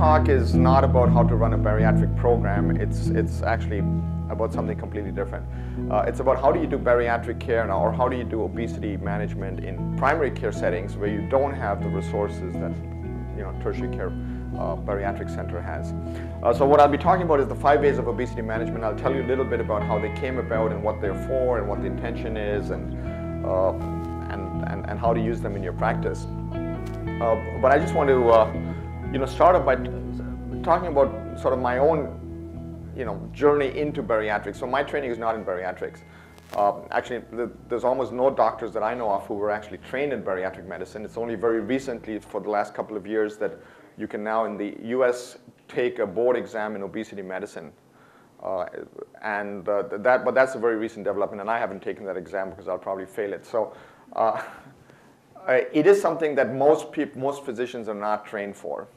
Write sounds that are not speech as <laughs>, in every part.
talk is not about how to run a bariatric program. It's, it's actually about something completely different. Uh, it's about how do you do bariatric care now, or how do you do obesity management in primary care settings where you don't have the resources that you know tertiary care uh, bariatric center has. Uh, so what I'll be talking about is the five A's of obesity management. I'll tell you a little bit about how they came about and what they're for and what the intention is and, uh, and, and, and, how to use them in your practice. Uh, but I just want to uh, you know, start off by talking about sort of my own you know, journey into bariatrics. So my training is not in bariatrics. Uh, actually, the, there's almost no doctors that I know of who were actually trained in bariatric medicine. It's only very recently, for the last couple of years, that you can now in the US take a board exam in obesity medicine. Uh, and uh, that, but that's a very recent development, and I haven't taken that exam because I'll probably fail it. So uh, <laughs> it is something that most people, most physicians are not trained for.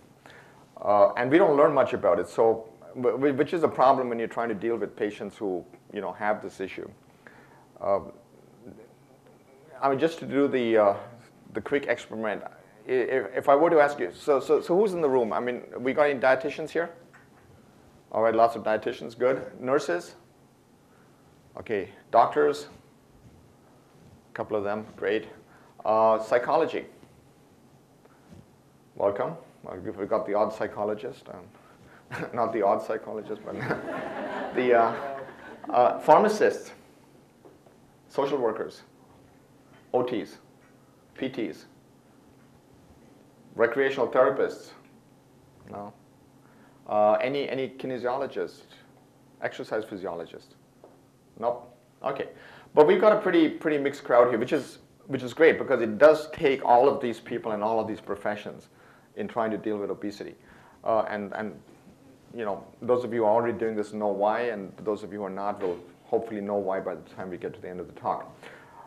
Uh, and we don't learn much about it, so, which is a problem when you're trying to deal with patients who you know, have this issue. Um, I mean, just to do the, uh, the quick experiment, if, if I were to ask you, so, so, so who's in the room? I mean, we got any dietitians here? All right, lots of dietitians, good. Nurses? Okay, doctors? A couple of them, great. Uh, psychology? Welcome. We've got the odd psychologist. Um, <laughs> not the odd psychologist, but <laughs> the uh, uh, pharmacists, social workers, OTs, PTs, recreational therapists? No. Uh, any, any kinesiologist, exercise physiologist? Nope. Okay. But we've got a pretty, pretty mixed crowd here, which is, which is great because it does take all of these people and all of these professions in trying to deal with obesity. Uh, and, and you know, those of you already doing this know why, and those of you who are not will hopefully know why by the time we get to the end of the talk.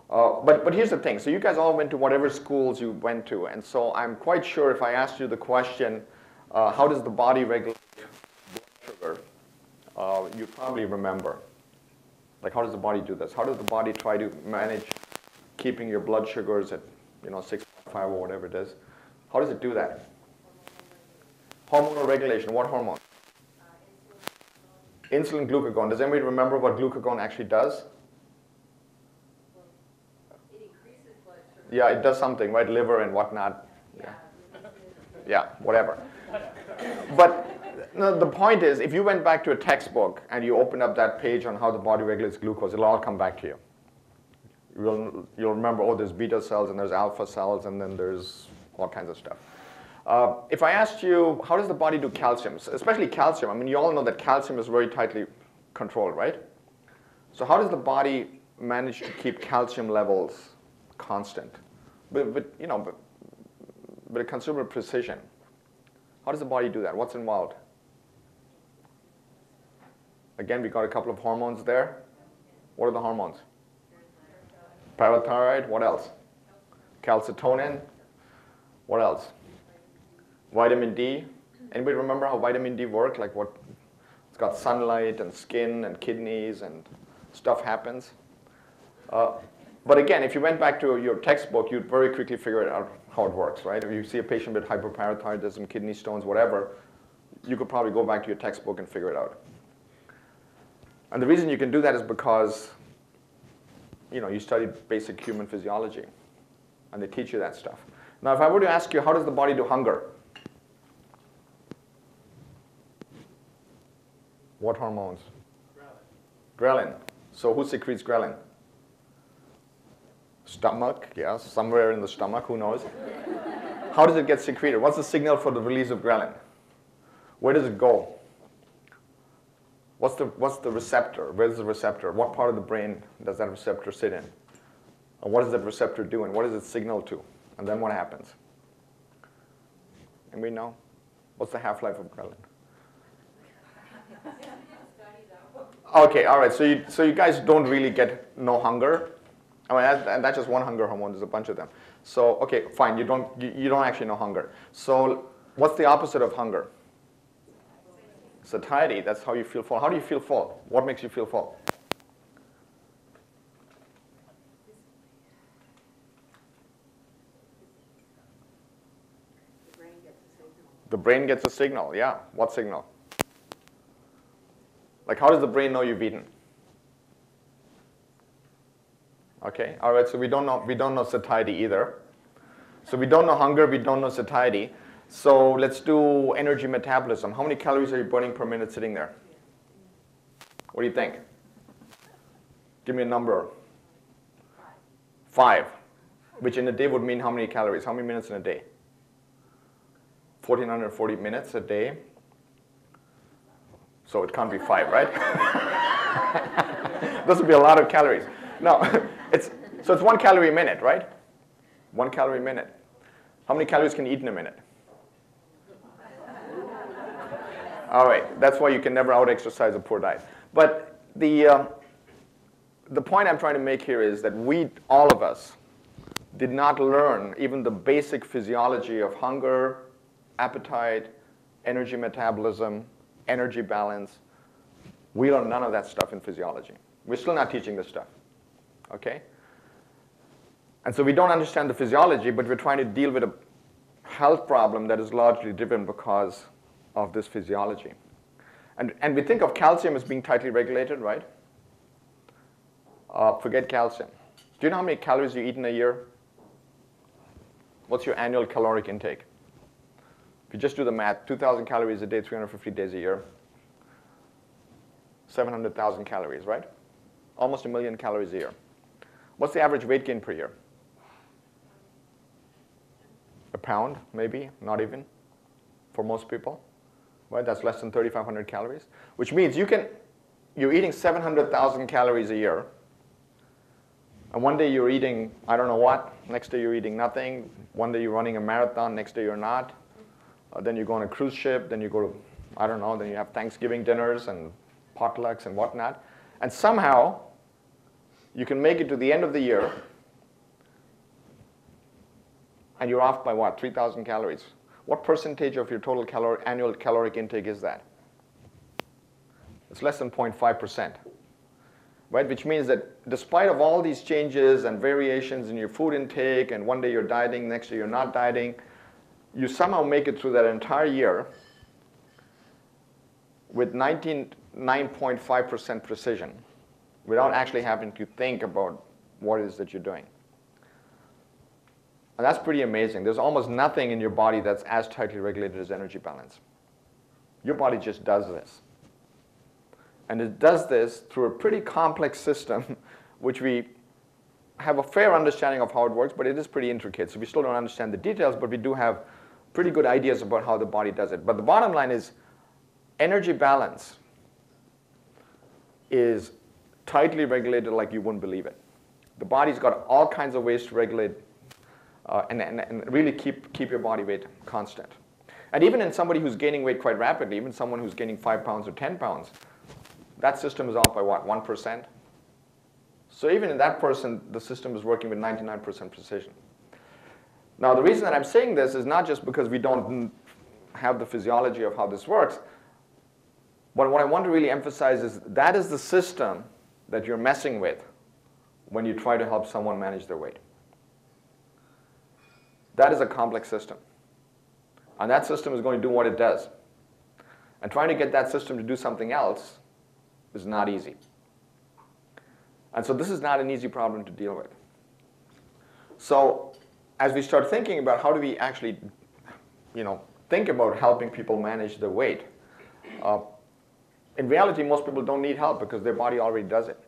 Uh, but, but here's the thing. So you guys all went to whatever schools you went to. And so I'm quite sure if I asked you the question, uh, how does the body regulate blood sugar, uh, you probably remember. Like how does the body do this? How does the body try to manage keeping your blood sugars at you know 6.5 or whatever it is? How does it do that? Hormonal regulation. What hormone? Insulin, glucagon. Does anybody remember what glucagon actually does? Yeah, it does something, right? Liver and whatnot. Yeah, yeah whatever. But no, the point is, if you went back to a textbook and you open up that page on how the body regulates glucose, it'll all come back to you. You'll, you'll remember, oh, there's beta cells and there's alpha cells and then there's all kinds of stuff. Uh, if I asked you, how does the body do calcium, especially calcium, I mean, you all know that calcium is very tightly controlled, right? So how does the body manage to keep calcium levels constant, but, but you know, but, but a consumer precision. How does the body do that? What's involved? Again, we got a couple of hormones there. What are the hormones? Parathyroid. What else? Calcitonin. What else? Vitamin D. Anybody remember how vitamin D works? Like what? It's got sunlight and skin and kidneys and stuff happens. Uh, but again, if you went back to your textbook, you'd very quickly figure out how it works, right? If you see a patient with hyperparathyroidism, kidney stones, whatever, you could probably go back to your textbook and figure it out. And the reason you can do that is because you know, you studied basic human physiology, and they teach you that stuff. Now, if I were to ask you, how does the body do hunger? What hormones? Ghrelin. Ghrelin. So who secretes ghrelin? Stomach, yes, somewhere in the stomach, who knows? How does it get secreted? What's the signal for the release of ghrelin? Where does it go? What's the, what's the receptor? Where's the receptor? What part of the brain does that receptor sit in? And what does that receptor do and what does it signal to? And then what happens? And we know? What's the half-life of ghrelin? Okay, all right. So you, so you guys don't really get no hunger. I mean, that, that's just one hunger hormone. There's a bunch of them. So, okay, fine. You don't, you, you don't actually know hunger. So what's the opposite of hunger? Satiety. That's how you feel full. How do you feel full? What makes you feel full? The brain gets a signal, yeah. What signal? Like how does the brain know you've eaten? Okay, all right, so we don't know, we don't know satiety either. So we don't know hunger, we don't know satiety. So let's do energy metabolism. How many calories are you burning per minute sitting there? What do you think? Give me a number. Five, which in a day would mean how many calories? How many minutes in a day? 1440 minutes a day. So it can't be five, right? <laughs> this would be a lot of calories. No, <laughs> it's, so it's one calorie a minute, right? One calorie a minute. How many calories can you eat in a minute? All right, that's why you can never out-exercise a poor diet. But the, uh, the point I'm trying to make here is that we, all of us, did not learn even the basic physiology of hunger, appetite, energy metabolism, energy balance. We learn none of that stuff in physiology. We're still not teaching this stuff, okay? And so we don't understand the physiology, but we're trying to deal with a health problem that is largely driven because of this physiology. And, and we think of calcium as being tightly regulated, right? Uh, forget calcium. Do you know how many calories you eat in a year? What's your annual caloric intake? If you just do the math, 2,000 calories a day, 350 days a year, 700,000 calories, right? Almost a million calories a year. What's the average weight gain per year? A pound, maybe, not even, for most people. Right? That's less than 3,500 calories, which means you can, you're eating 700,000 calories a year, and one day you're eating, I don't know what, next day you're eating nothing, one day you're running a marathon, next day you're not, uh, then you go on a cruise ship, then you go to, I don't know, then you have Thanksgiving dinners and potlucks and whatnot. And somehow, you can make it to the end of the year, and you're off by what, 3,000 calories. What percentage of your total calor annual caloric intake is that? It's less than 0.5%. Right? Which means that despite of all these changes and variations in your food intake, and one day you're dieting, next day you're not dieting, you somehow make it through that entire year with 99.5% precision without actually having to think about what it is that you're doing. And that's pretty amazing. There's almost nothing in your body that's as tightly regulated as energy balance. Your body just does this. And it does this through a pretty complex system, <laughs> which we have a fair understanding of how it works, but it is pretty intricate. So we still don't understand the details, but we do have pretty good ideas about how the body does it. But the bottom line is energy balance is tightly regulated like you wouldn't believe it. The body's got all kinds of ways to regulate uh, and, and, and really keep, keep your body weight constant. And even in somebody who's gaining weight quite rapidly, even someone who's gaining 5 pounds or 10 pounds, that system is off by what, 1%? So even in that person, the system is working with 99% precision. Now, the reason that I'm saying this is not just because we don't have the physiology of how this works, but what I want to really emphasize is that is the system that you're messing with when you try to help someone manage their weight. That is a complex system. And that system is going to do what it does. And trying to get that system to do something else is not easy. And so this is not an easy problem to deal with. So as we start thinking about how do we actually, you know, think about helping people manage their weight, uh, in reality, most people don't need help because their body already does it.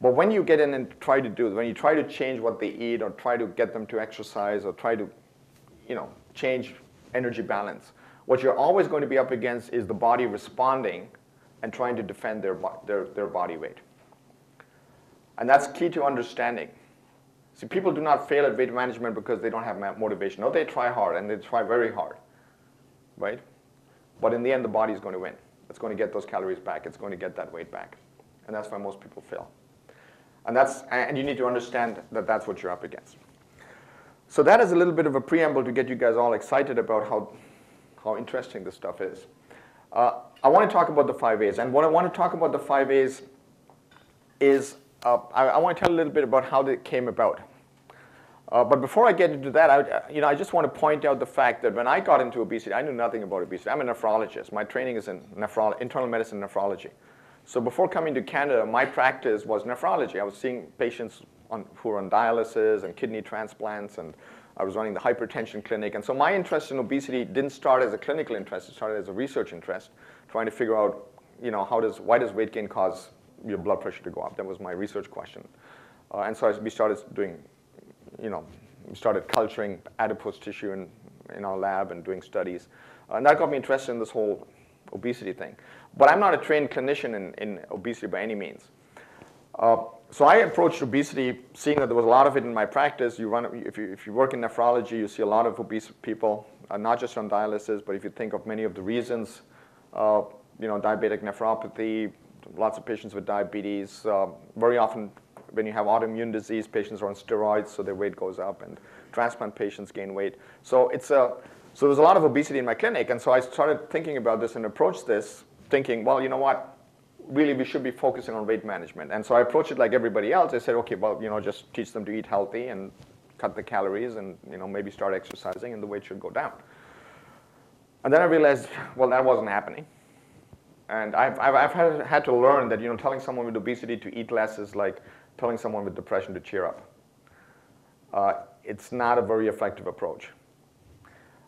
But when you get in and try to do, when you try to change what they eat or try to get them to exercise or try to, you know, change energy balance, what you're always going to be up against is the body responding and trying to defend their, their, their body weight. And that's key to understanding. See, people do not fail at weight management because they don't have motivation. No, they try hard and they try very hard, right? But in the end, the body is going to win. It's going to get those calories back. It's going to get that weight back. And that's why most people fail. And, that's, and you need to understand that that's what you're up against. So that is a little bit of a preamble to get you guys all excited about how, how interesting this stuff is. Uh, I want to talk about the five A's. And what I want to talk about the five A's is uh, I, I, want to tell a little bit about how it came about. Uh, but before I get into that, I, you know, I just want to point out the fact that when I got into obesity, I knew nothing about obesity. I'm a nephrologist. My training is in internal medicine nephrology. So before coming to Canada, my practice was nephrology. I was seeing patients on, who were on dialysis and kidney transplants, and I was running the hypertension clinic. And so my interest in obesity didn't start as a clinical interest. It started as a research interest, trying to figure out, you know, how does, why does weight gain cause your blood pressure to go up? That was my research question. Uh, and so I, we started doing you know, we started culturing adipose tissue in, in our lab and doing studies. Uh, and that got me interested in this whole obesity thing. But I'm not a trained clinician in, in obesity by any means. Uh, so I approached obesity, seeing that there was a lot of it in my practice. You run, if, you, if you work in nephrology, you see a lot of obese people, uh, not just on dialysis, but if you think of many of the reasons, uh, you know, diabetic nephropathy, lots of patients with diabetes, uh, very often when you have autoimmune disease, patients are on steroids, so their weight goes up, and transplant patients gain weight. So it's a so there's a lot of obesity in my clinic, and so I started thinking about this and approached this thinking, well, you know what, really we should be focusing on weight management. And so I approached it like everybody else. I said, okay, well, you know, just teach them to eat healthy and cut the calories, and you know, maybe start exercising, and the weight should go down. And then I realized, well, that wasn't happening. And I've, I've, I've had, to learn that you know, telling someone with obesity to eat less is like telling someone with depression to cheer up. Uh, it's not a very effective approach.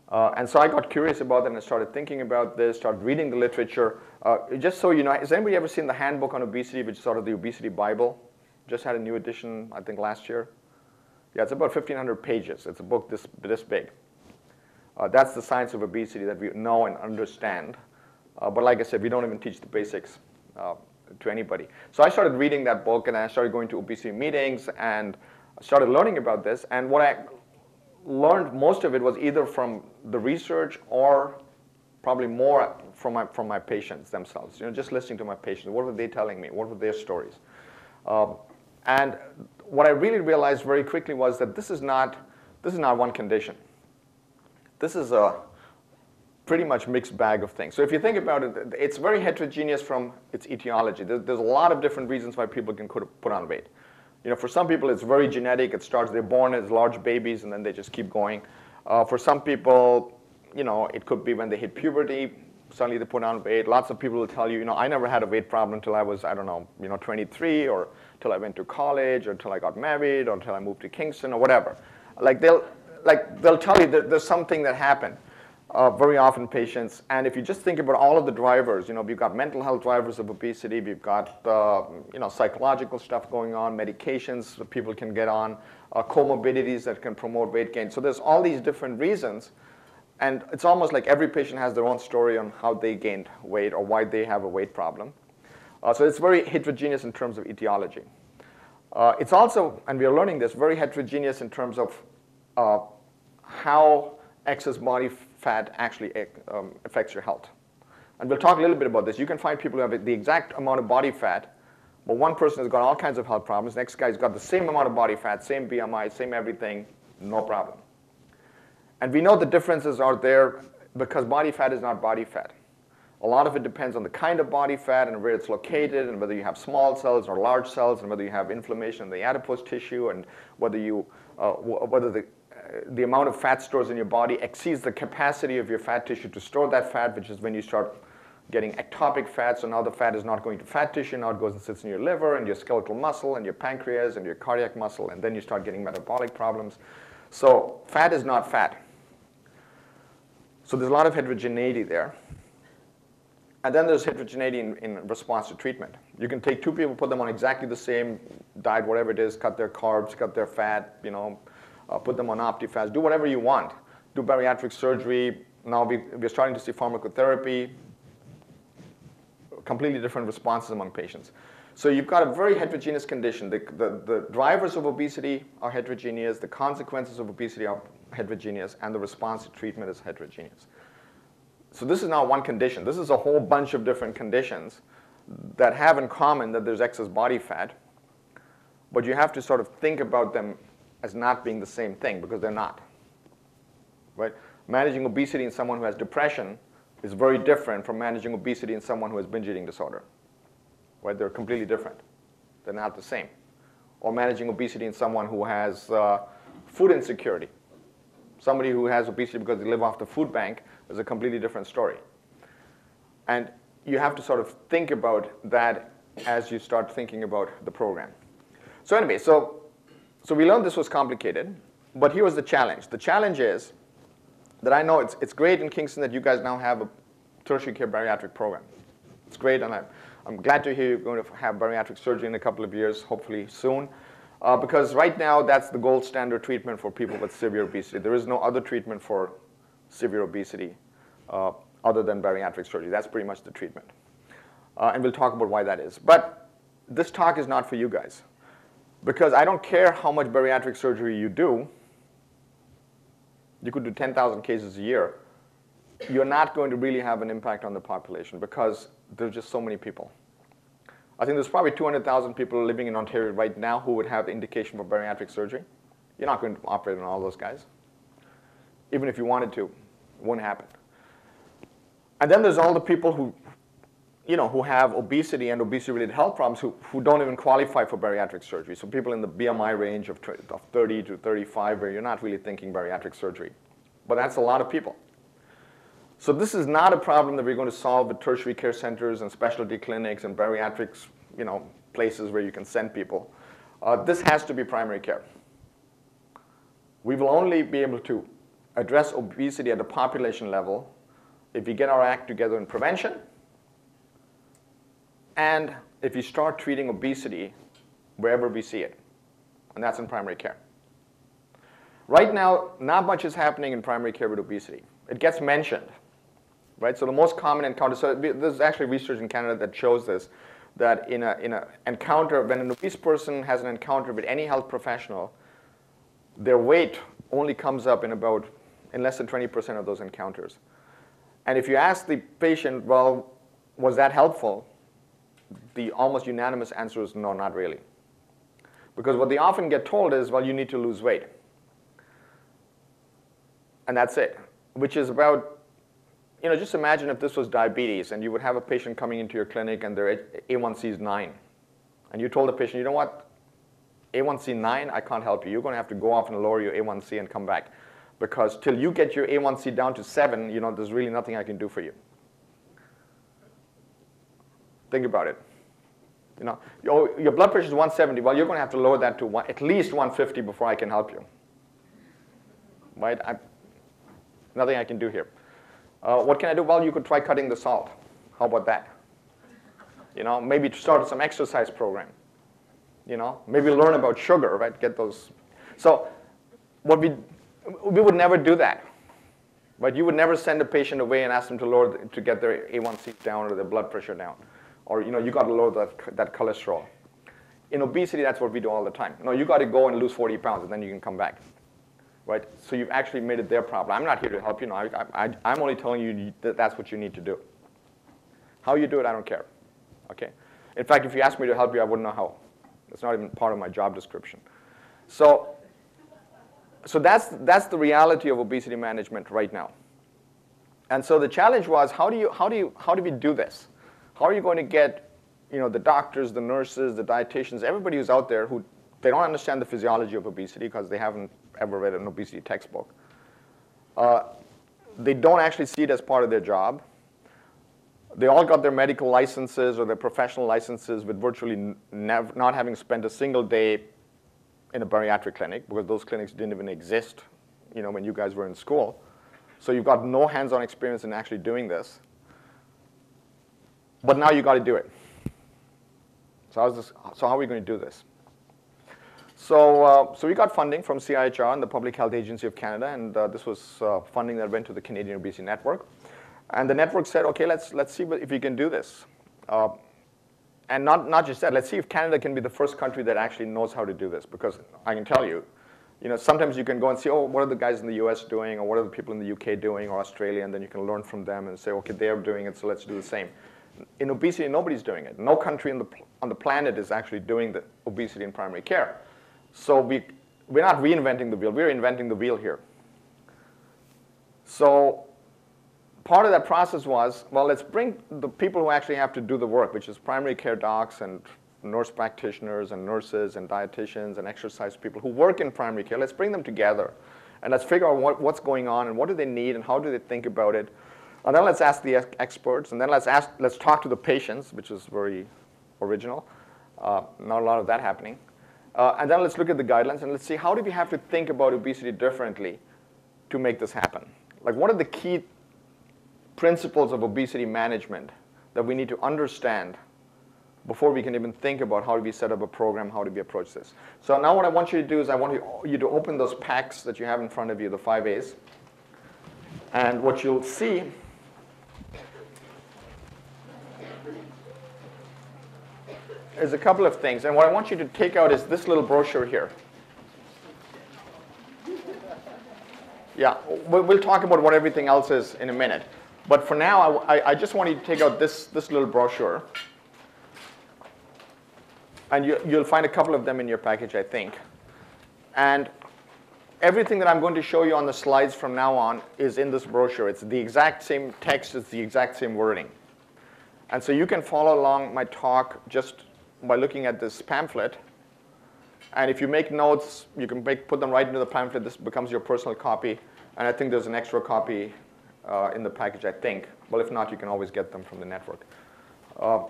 Uh, and so I got curious about it and I started thinking about this, started reading the literature. Uh, just so you know, has anybody ever seen the handbook on obesity, which is sort of the obesity Bible? Just had a new edition, I think, last year. Yeah, it's about 1,500 pages. It's a book this, this big. Uh, that's the science of obesity that we know and understand. Uh, but like I said, we don't even teach the basics uh, to anybody. So I started reading that book and I started going to obesity meetings and started learning about this. And what I learned most of it was either from the research or probably more from my, from my patients themselves. You know, just listening to my patients. What were they telling me? What were their stories? Um, and what I really realized very quickly was that this is not, this is not one condition. This is a pretty much mixed bag of things. So if you think about it, it's very heterogeneous from its etiology. There's, there's a lot of different reasons why people can put on weight. You know, for some people, it's very genetic. It starts, they're born as large babies, and then they just keep going. Uh, for some people, you know, it could be when they hit puberty, suddenly they put on weight. Lots of people will tell you, you know, I never had a weight problem until I was, I don't know, you know, 23, or until I went to college, or until I got married, or until I moved to Kingston, or whatever. Like they'll, like they'll tell you that there's something that happened uh, very often patients. And if you just think about all of the drivers, you know, we've got mental health drivers of obesity, we've got, uh, you know, psychological stuff going on, medications that people can get on, uh, comorbidities that can promote weight gain. So there's all these different reasons. And it's almost like every patient has their own story on how they gained weight or why they have a weight problem. Uh, so it's very heterogeneous in terms of etiology. Uh, it's also, and we are learning this, very heterogeneous in terms of uh, how excess body fat actually eh, um, affects your health. And we'll talk a little bit about this. You can find people who have the exact amount of body fat, but one person has got all kinds of health problems. Next guy's got the same amount of body fat, same BMI, same everything, no problem. And we know the differences are there because body fat is not body fat. A lot of it depends on the kind of body fat and where it's located and whether you have small cells or large cells and whether you have inflammation in the adipose tissue and whether, you, uh, whether the the amount of fat stores in your body exceeds the capacity of your fat tissue to store that fat, which is when you start getting ectopic fat. So now the fat is not going to fat tissue, now it goes and sits in your liver and your skeletal muscle and your pancreas and your cardiac muscle, and then you start getting metabolic problems. So fat is not fat. So there's a lot of heterogeneity there. And then there's heterogeneity in, in, response to treatment. You can take two people, put them on exactly the same diet, whatever it is, cut their carbs, cut their fat, you know, uh, put them on Optifast, do whatever you want. Do bariatric surgery. Now we, we're starting to see pharmacotherapy, completely different responses among patients. So you've got a very heterogeneous condition. The, the, the, drivers of obesity are heterogeneous, the consequences of obesity are heterogeneous, and the response to treatment is heterogeneous. So this is not one condition. This is a whole bunch of different conditions that have in common that there's excess body fat, but you have to sort of think about them as not being the same thing because they're not. Right? Managing obesity in someone who has depression is very different from managing obesity in someone who has binge eating disorder. Right? They're completely different. They're not the same. Or managing obesity in someone who has uh, food insecurity. Somebody who has obesity because they live off the food bank is a completely different story. And you have to sort of think about that as you start thinking about the program. So anyway, so, so we learned this was complicated, but here was the challenge. The challenge is that I know it's, it's great in Kingston that you guys now have a tertiary care bariatric program. It's great, and I'm, I'm glad to hear you're going to have bariatric surgery in a couple of years, hopefully soon. Uh, because right now, that's the gold standard treatment for people with severe obesity. There is no other treatment for severe obesity uh, other than bariatric surgery. That's pretty much the treatment. Uh, and we'll talk about why that is. But this talk is not for you guys. Because I don't care how much bariatric surgery you do. You could do 10,000 cases a year. You're not going to really have an impact on the population because there's just so many people. I think there's probably 200,000 people living in Ontario right now who would have the indication for bariatric surgery. You're not going to operate on all those guys. Even if you wanted to, it wouldn't happen. And then there's all the people who, you know, who have obesity and obesity-related health problems who, who don't even qualify for bariatric surgery. So people in the BMI range of, of 30 to 35 where you're not really thinking bariatric surgery. But that's a lot of people. So this is not a problem that we're going to solve with tertiary care centers and specialty clinics and bariatrics, you know, places where you can send people. Uh, this has to be primary care. We will only be able to address obesity at the population level if we get our act together in prevention and if we start treating obesity wherever we see it, and that's in primary care. Right now, not much is happening in primary care with obesity. It gets mentioned, right? So the most common encounter, so there's actually research in Canada that shows this, that in an in a encounter, when an obese person has an encounter with any health professional, their weight only comes up in about, in less than 20% of those encounters. And if you ask the patient, well, was that helpful? The almost unanimous answer is no, not really. Because what they often get told is, well, you need to lose weight. And that's it, which is about you know, just imagine if this was diabetes and you would have a patient coming into your clinic and their A1C is 9. And you told the patient, you know what, A1C 9, I can't help you. You're going to have to go off and lower your A1C and come back. Because till you get your A1C down to 7, you know, there's really nothing I can do for you. Think about it. You know, your, your blood pressure is 170. Well, you're going to have to lower that to one, at least 150 before I can help you. Right? I, nothing I can do here. Uh, what can I do? Well, you could try cutting the salt. How about that? You know, maybe start some exercise program. You know, maybe learn about sugar, right? Get those. So, what we we would never do that. But you would never send a patient away and ask them to lower to get their A1C down or their blood pressure down, or you know, you got to lower that that cholesterol. In obesity, that's what we do all the time. No, you got to go and lose 40 pounds, and then you can come back right? So you've actually made it their problem. I'm not here to help you. No, I, am only telling you that that's what you need to do. How you do it, I don't care, okay? In fact, if you asked me to help you, I wouldn't know how. It's not even part of my job description. So, so that's, that's the reality of obesity management right now. And so the challenge was, how do, you, how, do you, how do we do this? How are you going to get you know, the doctors, the nurses, the dietitians, everybody who's out there who they don't understand the physiology of obesity because they haven't ever read an obesity textbook. Uh, they don't actually see it as part of their job. They all got their medical licenses or their professional licenses with virtually never not having spent a single day in a bariatric clinic because those clinics didn't even exist you know, when you guys were in school. So you've got no hands-on experience in actually doing this. But now you got to do it. So, so how are we going to do this? So, uh, so we got funding from CIHR and the Public Health Agency of Canada, and uh, this was uh, funding that went to the Canadian Obesity Network. And the network said, okay, let's, let's see if we can do this. Uh, and not, not just that, let's see if Canada can be the first country that actually knows how to do this. Because I can tell you, you know, sometimes you can go and see, oh, what are the guys in the US doing, or what are the people in the UK doing, or Australia, and then you can learn from them and say, okay, they're doing it, so let's do the same. In obesity, nobody's doing it. No country on the, on the planet is actually doing the obesity in primary care. So we, we're not reinventing the wheel, we're inventing the wheel here. So part of that process was, well, let's bring the people who actually have to do the work, which is primary care docs and nurse practitioners and nurses and dietitians and exercise people who work in primary care. Let's bring them together and let's figure out what, what's going on and what do they need and how do they think about it. And then let's ask the experts and then let's, ask, let's talk to the patients, which is very original. Uh, not a lot of that happening. Uh, and then let's look at the guidelines and let's see how do we have to think about obesity differently to make this happen. Like what are the key principles of obesity management that we need to understand before we can even think about how do we set up a program, how do we approach this. So now what I want you to do is I want you to open those packs that you have in front of you, the 5As. And what you'll see is a couple of things. And what I want you to take out is this little brochure here. Yeah, we'll talk about what everything else is in a minute. But for now, I, I just want you to take out this, this little brochure. And you, you'll find a couple of them in your package, I think. And everything that I'm going to show you on the slides from now on is in this brochure. It's the exact same text, it's the exact same wording. And so you can follow along my talk just by looking at this pamphlet. And if you make notes, you can make, put them right into the pamphlet. This becomes your personal copy. And I think there's an extra copy uh, in the package, I think. Well, if not, you can always get them from the network. Uh,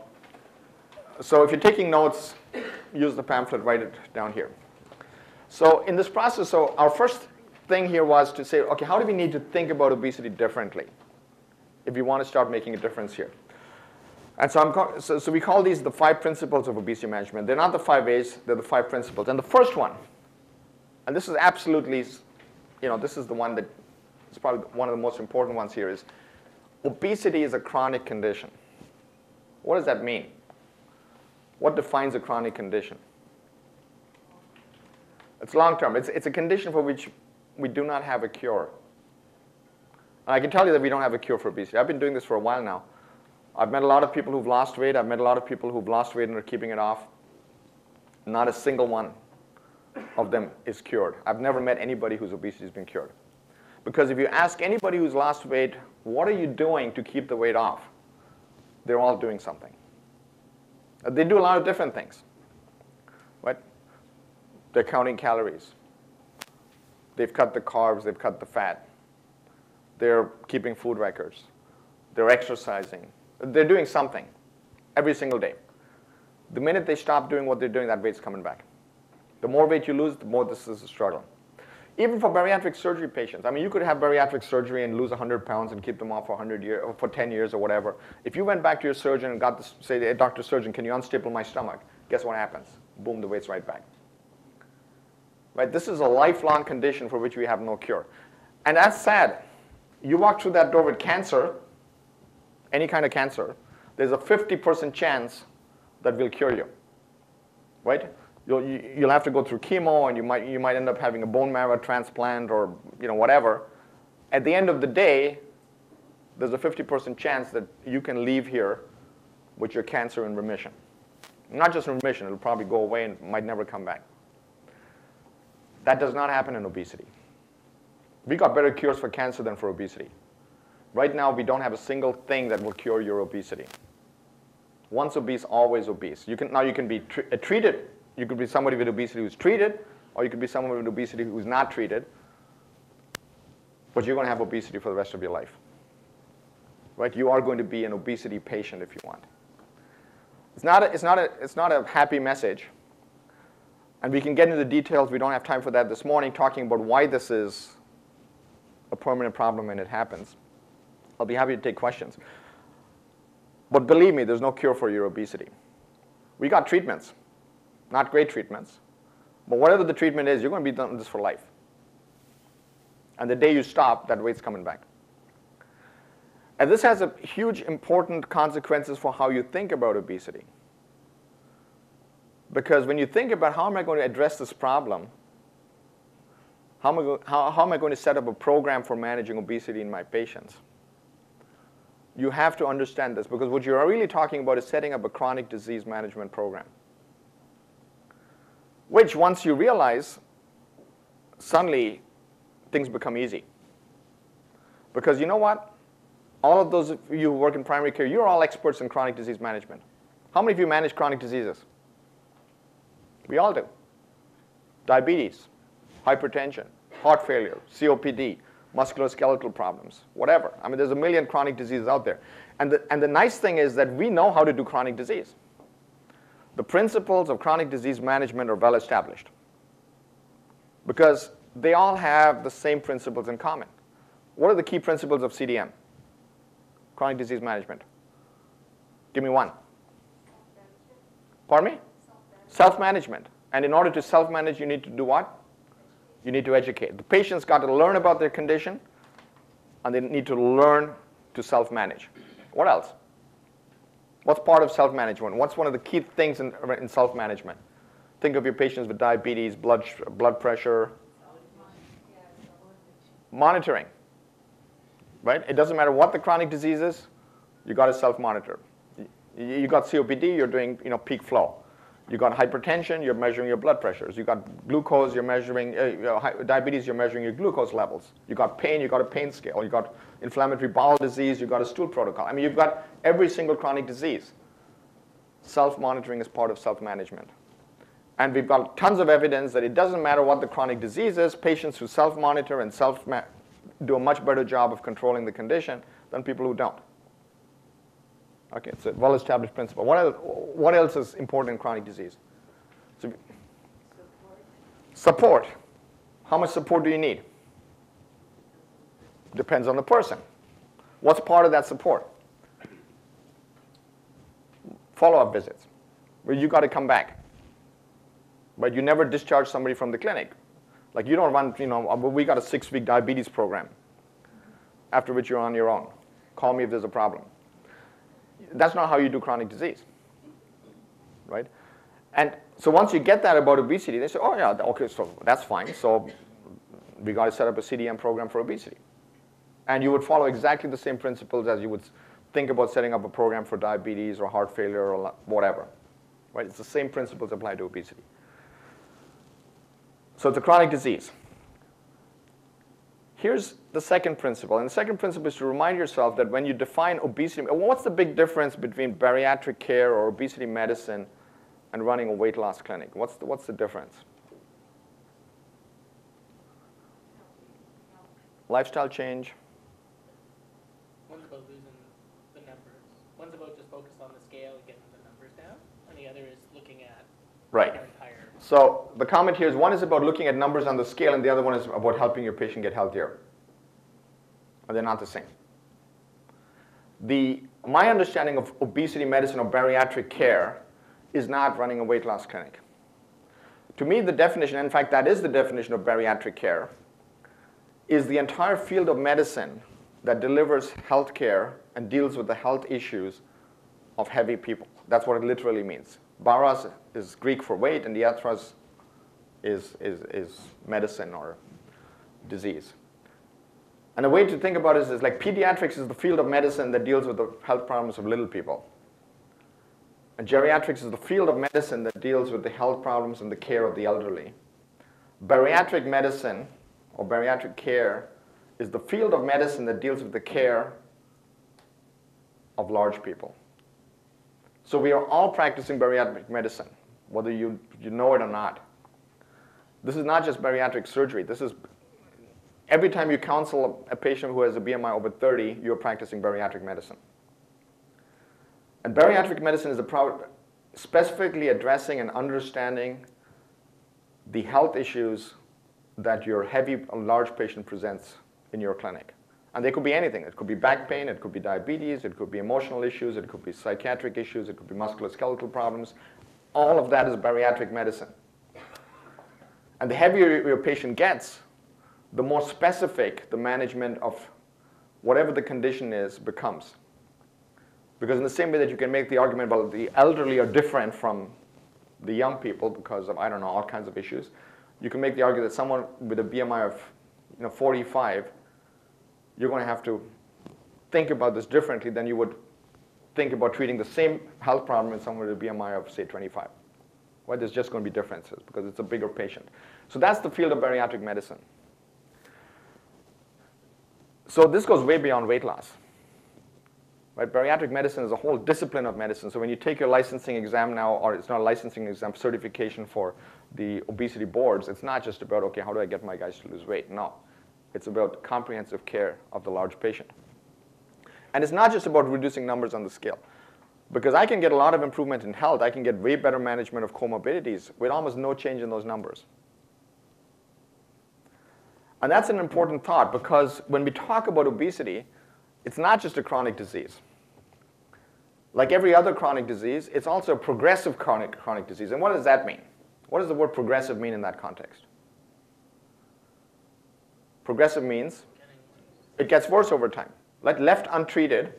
so if you're taking notes, use the pamphlet, write it down here. So in this process, so our first thing here was to say, okay, how do we need to think about obesity differently if we want to start making a difference here? And so, I'm, so, so we call these the five principles of obesity management. They're not the five A's, they're the five principles. And the first one, and this is absolutely, you know, this is the one that is probably one of the most important ones here is obesity is a chronic condition. What does that mean? What defines a chronic condition? It's long term. It's, it's a condition for which we do not have a cure. And I can tell you that we don't have a cure for obesity. I've been doing this for a while now. I've met a lot of people who've lost weight. I've met a lot of people who've lost weight and are keeping it off. Not a single one of them is cured. I've never met anybody whose obesity has been cured. Because if you ask anybody who's lost weight, what are you doing to keep the weight off? They're all doing something. Uh, they do a lot of different things. Right? They're counting calories. They've cut the carbs, they've cut the fat. They're keeping food records. They're exercising. They're doing something every single day. The minute they stop doing what they're doing, that weight's coming back. The more weight you lose, the more this is a struggle. Even for bariatric surgery patients, I mean, you could have bariatric surgery and lose 100 pounds and keep them off for 100 years, or for 10 years or whatever. If you went back to your surgeon and got this, say, hey, doctor surgeon, can you unstaple my stomach? Guess what happens? Boom, the weight's right back. Right? This is a lifelong condition for which we have no cure. And that's sad. You walk through that door with cancer, any kind of cancer, there's a 50% chance that we'll cure you. Right? You'll, you'll have to go through chemo and you might, you might end up having a bone marrow transplant or you know, whatever. At the end of the day, there's a 50% chance that you can leave here with your cancer in remission. Not just in remission, it'll probably go away and might never come back. That does not happen in obesity. We got better cures for cancer than for obesity. Right now, we don't have a single thing that will cure your obesity. Once obese, always obese. You can, now you can be tr uh, treated you could be somebody with obesity who's treated, or you could be someone with obesity who's not treated, but you're going to have obesity for the rest of your life. Right? You are going to be an obesity patient if you want. It's not a, it's not a, it's not a happy message. And we can get into the details. We don't have time for that this morning, talking about why this is a permanent problem and it happens. I'll be happy to take questions. But believe me, there's no cure for your obesity. We got treatments not great treatments. But whatever the treatment is, you're going to be done this for life. And the day you stop, that weight's coming back. And this has a huge important consequences for how you think about obesity. Because when you think about how am I going to address this problem, how am, I go, how, how am I going to set up a program for managing obesity in my patients? You have to understand this because what you're really talking about is setting up a chronic disease management program which once you realize, suddenly things become easy. Because you know what? All of those of you who work in primary care, you're all experts in chronic disease management. How many of you manage chronic diseases? We all do. Diabetes, hypertension, heart failure, COPD, musculoskeletal problems, whatever. I mean, there's a million chronic diseases out there. And the, and the nice thing is that we know how to do chronic disease. The principles of chronic disease management are well established because they all have the same principles in common. What are the key principles of CDM? Chronic disease management. Give me one. Pardon me? Self-management. And in order to self-manage, you need to do what? You need to educate. The patient's got to learn about their condition, and they need to learn to self-manage. What else? What's part of self-management? What's one of the key things in, in self-management? Think of your patients with diabetes, blood, blood pressure. Monitoring. Right? It doesn't matter what the chronic disease is, you got to self-monitor. You got COPD, you're doing you know, peak flow. You got hypertension, you're measuring your blood pressures. You got glucose, you're measuring uh, you know, diabetes, you're measuring your glucose levels. You got pain, you got a pain scale. You got inflammatory bowel disease, you got a stool protocol. I mean, you've got every single chronic disease. Self-monitoring is part of self-management. And we've got tons of evidence that it doesn't matter what the chronic disease is, patients who self-monitor and self do a much better job of controlling the condition than people who don't. Okay, it's a well-established principle. What else, what else is important in chronic disease? So, support. support. How much support do you need? Depends on the person. What's part of that support? Follow-up visits, where you got to come back. But you never discharge somebody from the clinic. Like you don't run, you know, uh, we got a six-week diabetes program, after which you're on your own. Call me if there's a problem that's not how you do chronic disease, right? And so once you get that about obesity, they say, oh yeah, okay, so that's fine. So we got to set up a CDM program for obesity. And you would follow exactly the same principles as you would think about setting up a program for diabetes or heart failure or whatever. Right? It's the same principles apply to obesity. So it's a chronic disease. Here's the second principle. And the second principle is to remind yourself that when you define obesity, what's the big difference between bariatric care or obesity medicine and running a weight loss clinic? What's the, what's the difference? Lifestyle change. One's about losing the numbers. One's about just focused on the scale and getting the numbers down, and the other is looking at right. So the comment here is one is about looking at numbers on the scale, and the other one is about helping your patient get healthier. But they're not the same. The, my understanding of obesity medicine or bariatric care is not running a weight loss clinic. To me, the definition, in fact, that is the definition of bariatric care, is the entire field of medicine that delivers health care and deals with the health issues of heavy people. That's what it literally means. Baras is Greek for weight, and diatras is, is, is medicine or disease. And a way to think about it is like pediatrics is the field of medicine that deals with the health problems of little people. And geriatrics is the field of medicine that deals with the health problems and the care of the elderly. Bariatric medicine or bariatric care is the field of medicine that deals with the care of large people. So we are all practicing bariatric medicine, whether you, you know it or not. This is not just bariatric surgery. This is every time you counsel a patient who has a BMI over 30, you're practicing bariatric medicine. And bariatric medicine is a specifically addressing and understanding the health issues that your heavy, large patient presents in your clinic. And they could be anything. It could be back pain, it could be diabetes, it could be emotional issues, it could be psychiatric issues, it could be musculoskeletal problems. All of that is bariatric medicine. And the heavier your patient gets, the more specific the management of whatever the condition is becomes. Because in the same way that you can make the argument, well, the elderly are different from the young people because of, I don't know, all kinds of issues, you can make the argument that someone with a BMI of you know, 45 you're going to have to think about this differently than you would think about treating the same health problem in someone with a BMI of, say, 25. Well, there's just going to be differences because it's a bigger patient. So that's the field of bariatric medicine. So this goes way beyond weight loss. Right? Bariatric medicine is a whole discipline of medicine. So when you take your licensing exam now, or it's not a licensing exam, certification for the obesity boards, it's not just about, okay, how do I get my guys to lose weight? No. It's about comprehensive care of the large patient. And it's not just about reducing numbers on the scale. Because I can get a lot of improvement in health, I can get way better management of comorbidities with almost no change in those numbers. And that's an important thought because when we talk about obesity, it's not just a chronic disease. Like every other chronic disease, it's also a progressive chronic, chronic disease. And what does that mean? What does the word progressive mean in that context? Progressive means it gets worse over time. Like left untreated,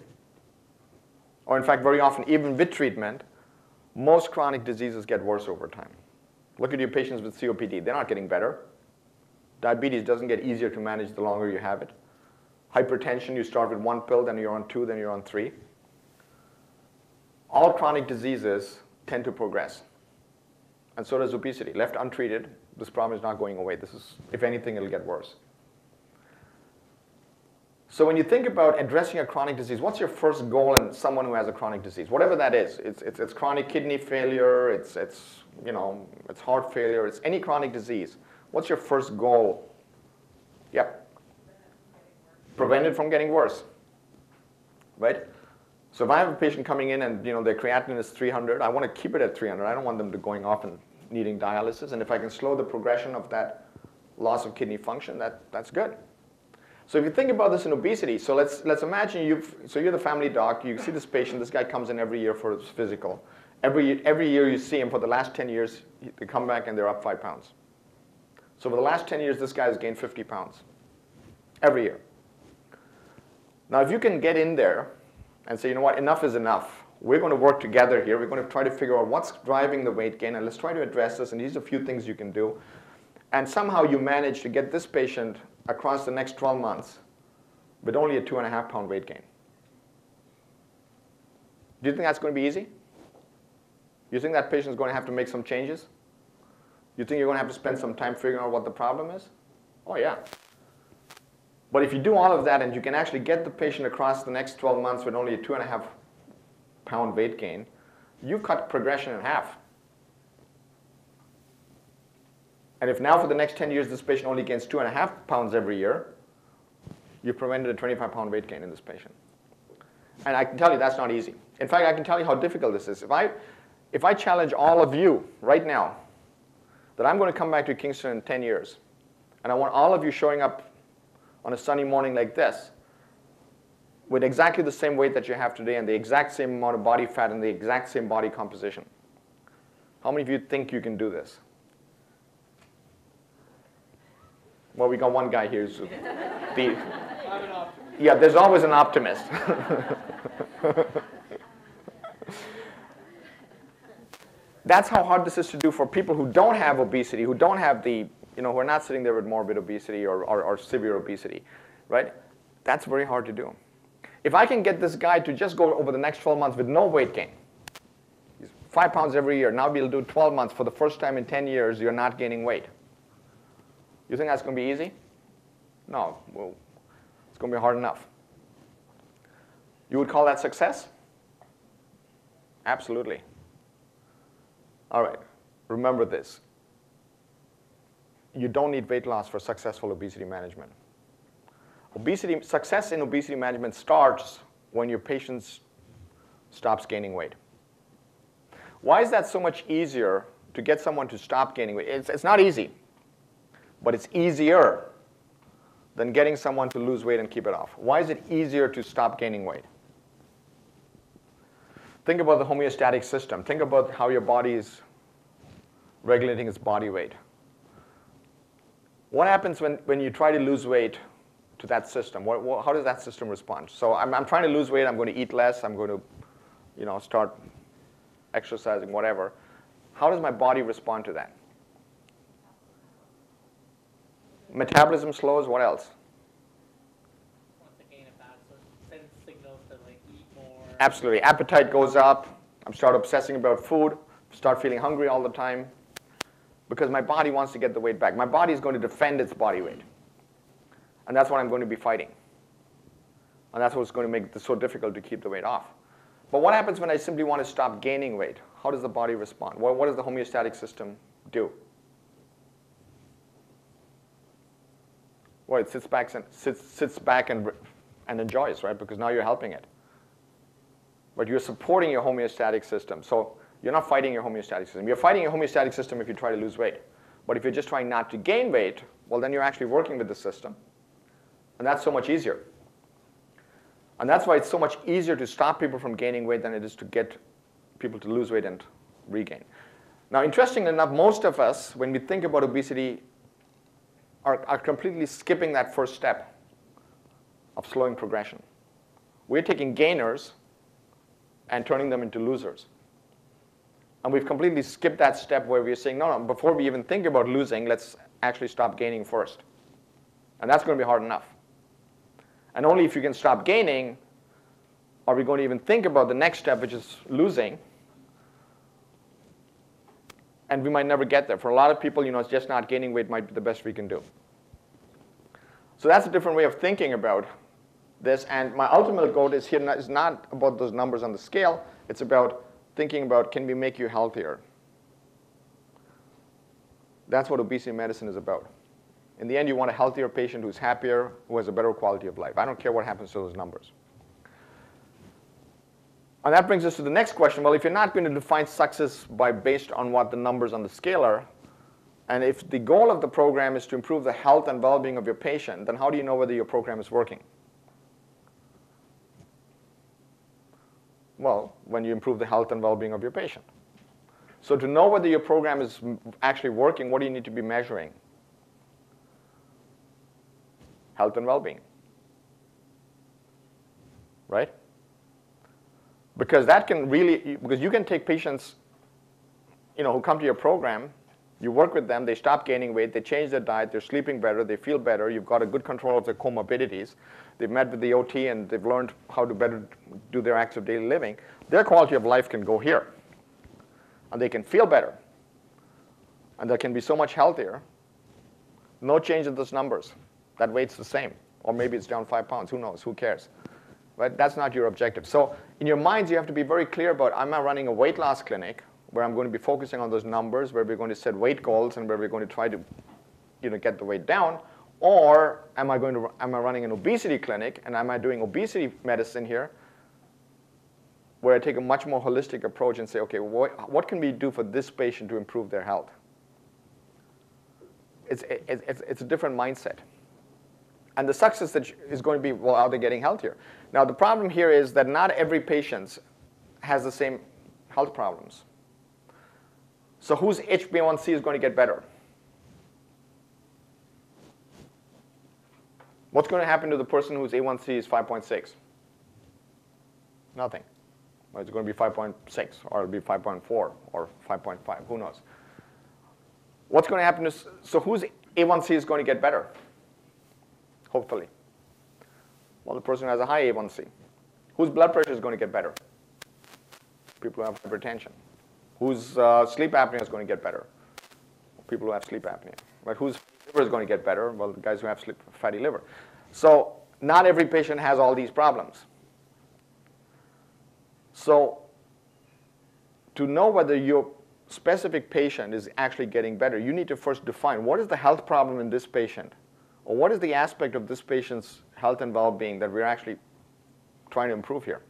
or in fact, very often, even with treatment, most chronic diseases get worse over time. Look at your patients with COPD. They're not getting better. Diabetes doesn't get easier to manage the longer you have it. Hypertension, you start with one pill, then you're on two, then you're on three. All chronic diseases tend to progress. And so does obesity. Left untreated, this problem is not going away. This is, if anything, it'll get worse. So when you think about addressing a chronic disease, what's your first goal in someone who has a chronic disease? Whatever that is, it's, it's, it's chronic kidney failure, it's, it's, you know, it's heart failure, it's any chronic disease. What's your first goal? Yep. Prevent it from getting worse. Right? So if I have a patient coming in and you know their creatinine is 300, I want to keep it at 300. I don't want them to going off and needing dialysis. And if I can slow the progression of that loss of kidney function, that, that's good. So if you think about this in obesity, so let's, let's imagine you've, so you're the family doc, you see this patient, this guy comes in every year for his physical. Every, every year you see him for the last 10 years, they come back and they're up five pounds. So for the last 10 years, this guy has gained 50 pounds every year. Now if you can get in there and say, you know what, enough is enough. We're going to work together here. We're going to try to figure out what's driving the weight gain and let's try to address this. And these are a few things you can do. And somehow you manage to get this patient across the next 12 months with only a two and a half pound weight gain. Do you think that's going to be easy? You think that patient is going to have to make some changes? You think you're going to have to spend some time figuring out what the problem is? Oh, yeah. But if you do all of that and you can actually get the patient across the next 12 months with only a two and a half pound weight gain, you cut progression in half. And if now for the next 10 years this patient only gains two and a half pounds every year, you've prevented a 25 pound weight gain in this patient. And I can tell you that's not easy. In fact, I can tell you how difficult this is. If I, if I challenge all of you right now that I'm going to come back to Kingston in 10 years, and I want all of you showing up on a sunny morning like this with exactly the same weight that you have today and the exact same amount of body fat and the exact same body composition. How many of you think you can do this? Well, we got one guy here who's <laughs> the. Yeah, there's always an optimist. <laughs> That's how hard this is to do for people who don't have obesity, who don't have the, you know, who are not sitting there with morbid obesity or, or, or severe obesity, right? That's very hard to do. If I can get this guy to just go over the next 12 months with no weight gain, five pounds every year, now we'll do 12 months. For the first time in 10 years, you're not gaining weight. You think that's going to be easy? No. Well, it's going to be hard enough. You would call that success? Absolutely. All right. Remember this. You don't need weight loss for successful obesity management. Obesity, success in obesity management starts when your patient stops gaining weight. Why is that so much easier to get someone to stop gaining weight? It's, it's not easy but it's easier than getting someone to lose weight and keep it off. Why is it easier to stop gaining weight? Think about the homeostatic system. Think about how your body is regulating its body weight. What happens when, when you try to lose weight to that system? What, what, how does that system respond? So I'm, I'm trying to lose weight. I'm going to eat less. I'm going to you know, start exercising, whatever. How does my body respond to that? Metabolism slows, what else? Absolutely. Appetite goes up. I start obsessing about food, start feeling hungry all the time because my body wants to get the weight back. My body is going to defend its body weight. And that's what I'm going to be fighting. And that's what's going to make it so difficult to keep the weight off. But what happens when I simply want to stop gaining weight? How does the body respond? What, what does the homeostatic system do? Well, it sits back and, sits, sits back and, and enjoys, right? Because now you're helping it. But you're supporting your homeostatic system. So you're not fighting your homeostatic system. You're fighting your homeostatic system if you try to lose weight. But if you're just trying not to gain weight, well, then you're actually working with the system. And that's so much easier. And that's why it's so much easier to stop people from gaining weight than it is to get people to lose weight and regain. Now, interestingly enough, most of us, when we think about obesity, are, are completely skipping that first step of slowing progression. We're taking gainers and turning them into losers. And we've completely skipped that step where we're saying, no, no, before we even think about losing, let's actually stop gaining first. And that's going to be hard enough. And only if you can stop gaining are we going to even think about the next step, which is losing. And we might never get there. For a lot of people, you know, it's just not gaining weight might be the best we can do. So that's a different way of thinking about this. And my ultimate goal is here is not about those numbers on the scale. It's about thinking about can we make you healthier. That's what obesity medicine is about. In the end, you want a healthier patient who's happier, who has a better quality of life. I don't care what happens to those numbers. And that brings us to the next question. Well, if you're not going to define success by based on what the numbers on the scale are, and if the goal of the program is to improve the health and well-being of your patient, then how do you know whether your program is working? Well, when you improve the health and well-being of your patient. So to know whether your program is actually working, what do you need to be measuring? Health and well-being. Right? Because that can really, because you can take patients you know, who come to your program, you work with them, they stop gaining weight, they change their diet, they're sleeping better, they feel better, you've got a good control of their comorbidities, they've met with the OT and they've learned how to better do their acts of daily living, their quality of life can go here. And they can feel better. And they can be so much healthier. No change in those numbers. That weight's the same. Or maybe it's down five pounds, who knows, who cares? Right? That's not your objective. So in your minds, you have to be very clear about, am I running a weight loss clinic where I'm going to be focusing on those numbers, where we're going to set weight goals and where we're going to try to you know, get the weight down? Or am I, going to, am I running an obesity clinic and am I doing obesity medicine here where I take a much more holistic approach and say, okay, what, what can we do for this patient to improve their health? It's, it's, it's a different mindset. And the success that is going to be, well, are they getting healthier? Now, the problem here is that not every patient has the same health problems. So whose HbA1c is going to get better? What's going to happen to the person whose A1C is 5.6? Nothing. It's going to be 5.6, or it'll be 5.4, or 5.5, who knows. What's going to happen is, so whose A1C is going to get better? Hopefully. Well, the person has a high A1C. Whose blood pressure is going to get better? People who have hypertension. Whose uh, sleep apnea is going to get better? People who have sleep apnea. But whose liver is going to get better? Well, the guys who have sleep, fatty liver. So not every patient has all these problems. So to know whether your specific patient is actually getting better, you need to first define what is the health problem in this patient? Or what is the aspect of this patient's health and well-being that we're actually trying to improve here?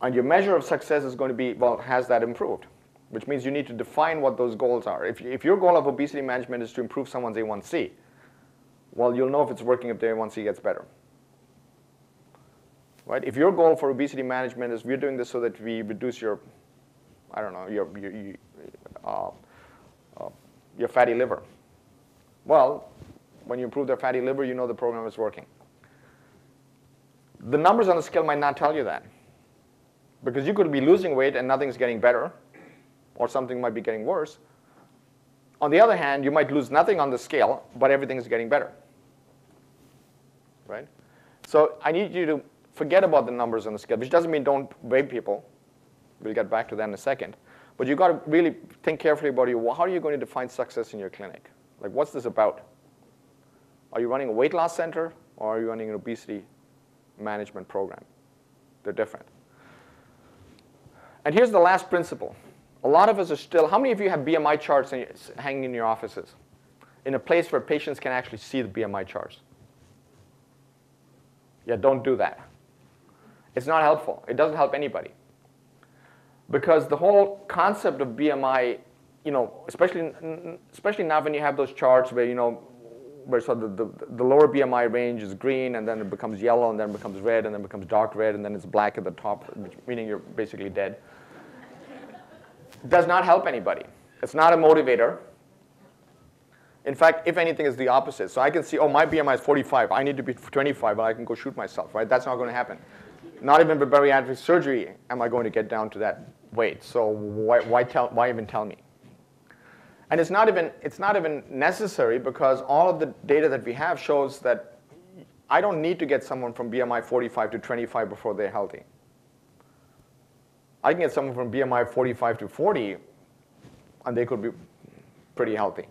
And your measure of success is going to be, well, has that improved? Which means you need to define what those goals are. If, if your goal of obesity management is to improve someone's A1C, well, you'll know if it's working if their A1C gets better. Right? If your goal for obesity management is we're doing this so that we reduce your, I don't know, your, your, your, uh, uh, your fatty liver. Well, when you improve their fatty liver, you know the program is working. The numbers on the scale might not tell you that. Because you could be losing weight and nothing's getting better, or something might be getting worse. On the other hand, you might lose nothing on the scale, but everything is getting better. Right? So I need you to forget about the numbers on the scale, which doesn't mean don't weigh people. We'll get back to that in a second. But you've got to really think carefully about you. how are you going to define success in your clinic? Like, what's this about? Are you running a weight loss center? or are you running an obesity management program? They're different. And here's the last principle. A lot of us are still, how many of you have BMI charts hanging in your offices? In a place where patients can actually see the BMI charts? Yeah, don't do that. It's not helpful. It doesn't help anybody. Because the whole concept of BMI, you know, especially, especially now when you have those charts where, you know, where so the, the, the lower BMI range is green and then it becomes yellow and then it becomes red and then becomes dark red and then it's black at the top, meaning you're basically dead. Does not help anybody. It's not a motivator. In fact, if anything, it's the opposite. So I can see, oh, my BMI is 45. I need to be 25, but I can go shoot myself, right? That's not going to happen. Not even with bariatric surgery am I going to get down to that weight. So why, why, tell, why even tell me? And it's not, even, it's not even necessary because all of the data that we have shows that I don't need to get someone from BMI 45 to 25 before they're healthy. I can get someone from BMI 45 to 40 and they could be pretty healthy.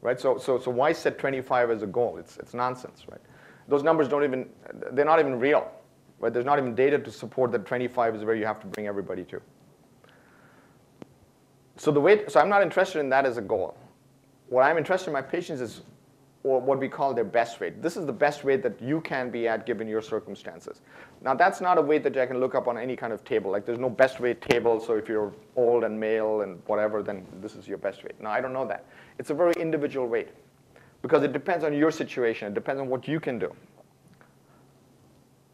Right? So, so, so why set 25 as a goal? It's, it's nonsense, right? Those numbers don't even, they're not even real. Right? There's not even data to support that 25 is where you have to bring everybody to. So the weight, so I'm not interested in that as a goal. What I'm interested in my patients is or what we call their best weight. This is the best weight that you can be at given your circumstances. Now that's not a weight that I can look up on any kind of table. Like there's no best weight table, so if you're old and male and whatever, then this is your best weight. Now I don't know that. It's a very individual weight because it depends on your situation. It depends on what you can do.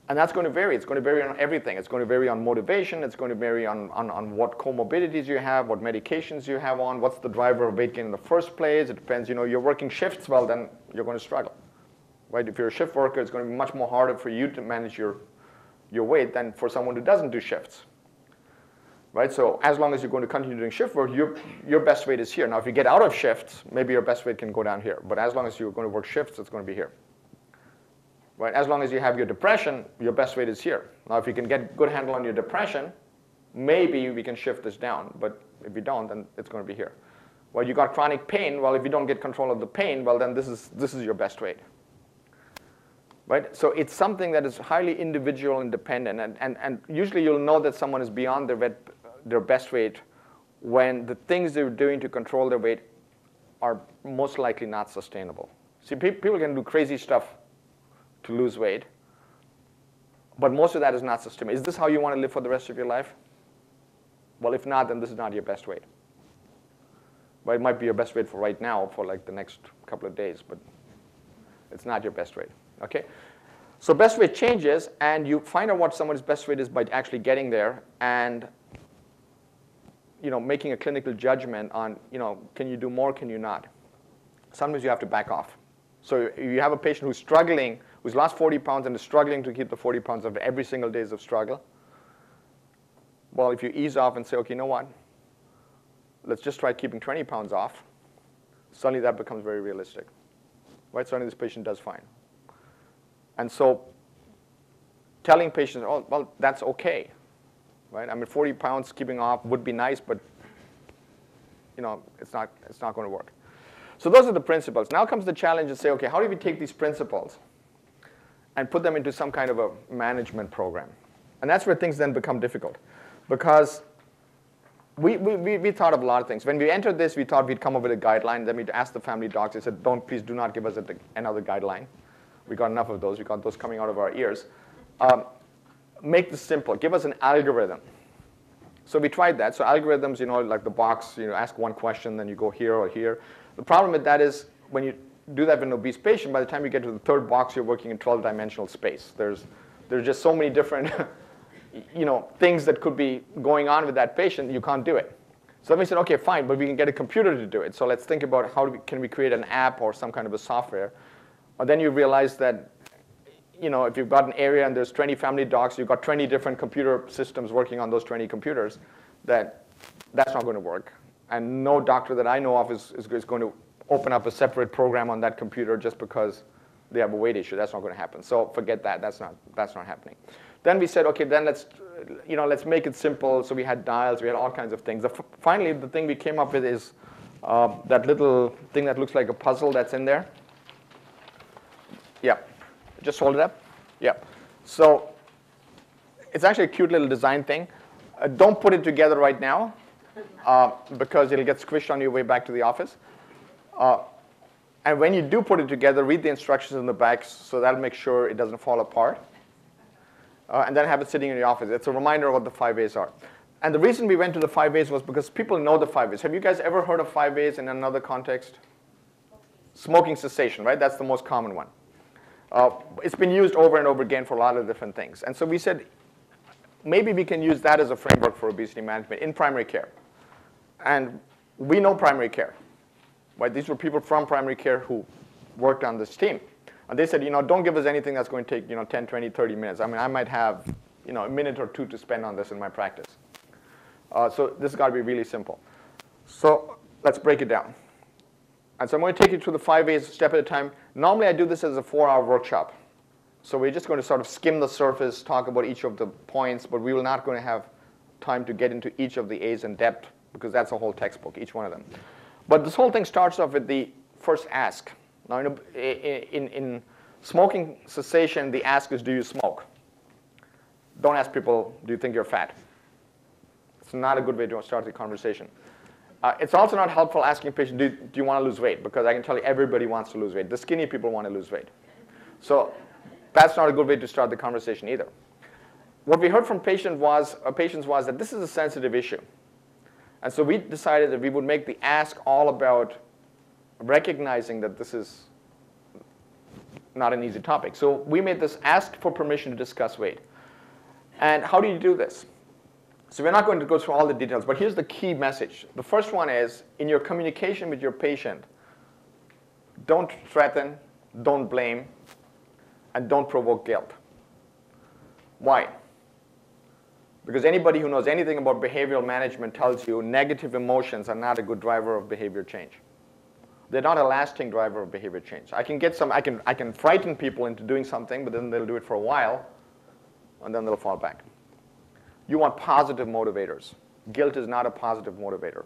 And that's going to vary. It's going to vary on everything. It's going to vary on motivation. It's going to vary on, on, on what comorbidities you have, what medications you have on, what's the driver of weight gain in the first place. It depends, you know, you're working shifts, well, then you're going to struggle. Right? If you're a shift worker, it's going to be much more harder for you to manage your, your weight than for someone who doesn't do shifts. Right? So as long as you're going to continue doing shift work, your, your best weight is here. Now, if you get out of shifts, maybe your best weight can go down here. But as long as you're going to work shifts, it's going to be here. Right? As long as you have your depression, your best weight is here. Now, if you can get good handle on your depression, maybe we can shift this down. But if you don't, then it's going to be here. Well, you got chronic pain. Well, if you don't get control of the pain, well, then this is, this is your best weight. Right? So it's something that is highly individual and dependent. And, and, and usually you'll know that someone is beyond their, their best weight when the things they're doing to control their weight are most likely not sustainable. See, people can do crazy stuff to lose weight. But most of that is not sustainable. Is this how you want to live for the rest of your life? Well, if not, then this is not your best weight. But it might be your best weight for right now, for like the next couple of days, but it's not your best weight. Okay? So best weight changes, and you find out what someone's best weight is by actually getting there and you know, making a clinical judgment on, you know, can you do more, can you not? Sometimes you have to back off. So you have a patient who's struggling who's lost 40 pounds and is struggling to keep the 40 pounds of every single days of struggle, well, if you ease off and say, okay, you know what? Let's just try keeping 20 pounds off, suddenly that becomes very realistic. Right? Suddenly this patient does fine. And so telling patients, oh, well, that's okay. Right? I mean, 40 pounds keeping off would be nice, but you know, it's not, it's not going to work. So those are the principles. Now comes the challenge to say, okay, how do we take these principles and put them into some kind of a management program. And that's where things then become difficult because we, we, we, thought of a lot of things. When we entered this, we thought we'd come up with a guideline. Then we asked the family doctors, said, don't, please do not give us a, another guideline. We got enough of those. We got those coming out of our ears. Um, make this simple. Give us an algorithm. So we tried that. So algorithms, you know, like the box, you know, ask one question, then you go here or here. The problem with that is when you do that with an obese patient, by the time you get to the third box, you're working in 12-dimensional space. There's, there's just so many different <laughs> you know, things that could be going on with that patient, you can't do it. So then we said, okay, fine, but we can get a computer to do it. So let's think about how we, can we create an app or some kind of a software. And then you realize that you know, if you've got an area and there's 20 family docs, you've got 20 different computer systems working on those 20 computers, that that's not going to work. And no doctor that I know of is, is, is going to open up a separate program on that computer just because they have a weight issue. That's not going to happen. So forget that. That's not, that's not happening. Then we said, okay, then let's, you know, let's make it simple. So we had dials. We had all kinds of things. The finally, the thing we came up with is uh, that little thing that looks like a puzzle that's in there. Yeah. just hold it up. Yeah. So it's actually a cute little design thing. Uh, don't put it together right now uh, because it'll get squished on your way back to the office. Uh, and when you do put it together, read the instructions in the back so that'll make sure it doesn't fall apart. Uh, and then have it sitting in your office. It's a reminder of what the five A's are. And the reason we went to the five A's was because people know the five A's. Have you guys ever heard of five A's in another context? Smoking cessation, right? That's the most common one. Uh, it's been used over and over again for a lot of different things. And so we said, maybe we can use that as a framework for obesity management in primary care. And we know primary care. Right? These were people from primary care who worked on this team. And they said, you know, don't give us anything that's going to take, you know, 10, 20, 30 minutes. I mean, I might have, you know, a minute or two to spend on this in my practice. Uh, so this has got to be really simple. So let's break it down. And so I'm going to take you through the five A's step at a time. Normally I do this as a four-hour workshop. So we're just going to sort of skim the surface, talk about each of the points, but we will not going to have time to get into each of the A's in depth because that's a whole textbook, each one of them. But this whole thing starts off with the first ask. Now, in, in, in smoking cessation, the ask is, do you smoke? Don't ask people, do you think you're fat? It's not a good way to start the conversation. Uh, it's also not helpful asking patients, do, do you want to lose weight? Because I can tell you everybody wants to lose weight. The skinny people want to lose weight. So that's not a good way to start the conversation either. What we heard from patient was, uh, patients was that this is a sensitive issue. And so we decided that we would make the ask all about recognizing that this is not an easy topic. So we made this ask for permission to discuss weight. And how do you do this? So we're not going to go through all the details, but here's the key message. The first one is, in your communication with your patient, don't threaten, don't blame, and don't provoke guilt. Why? Because anybody who knows anything about behavioral management tells you negative emotions are not a good driver of behavior change. They're not a lasting driver of behavior change. I can get some, I can, I can frighten people into doing something, but then they'll do it for a while, and then they'll fall back. You want positive motivators. Guilt is not a positive motivator.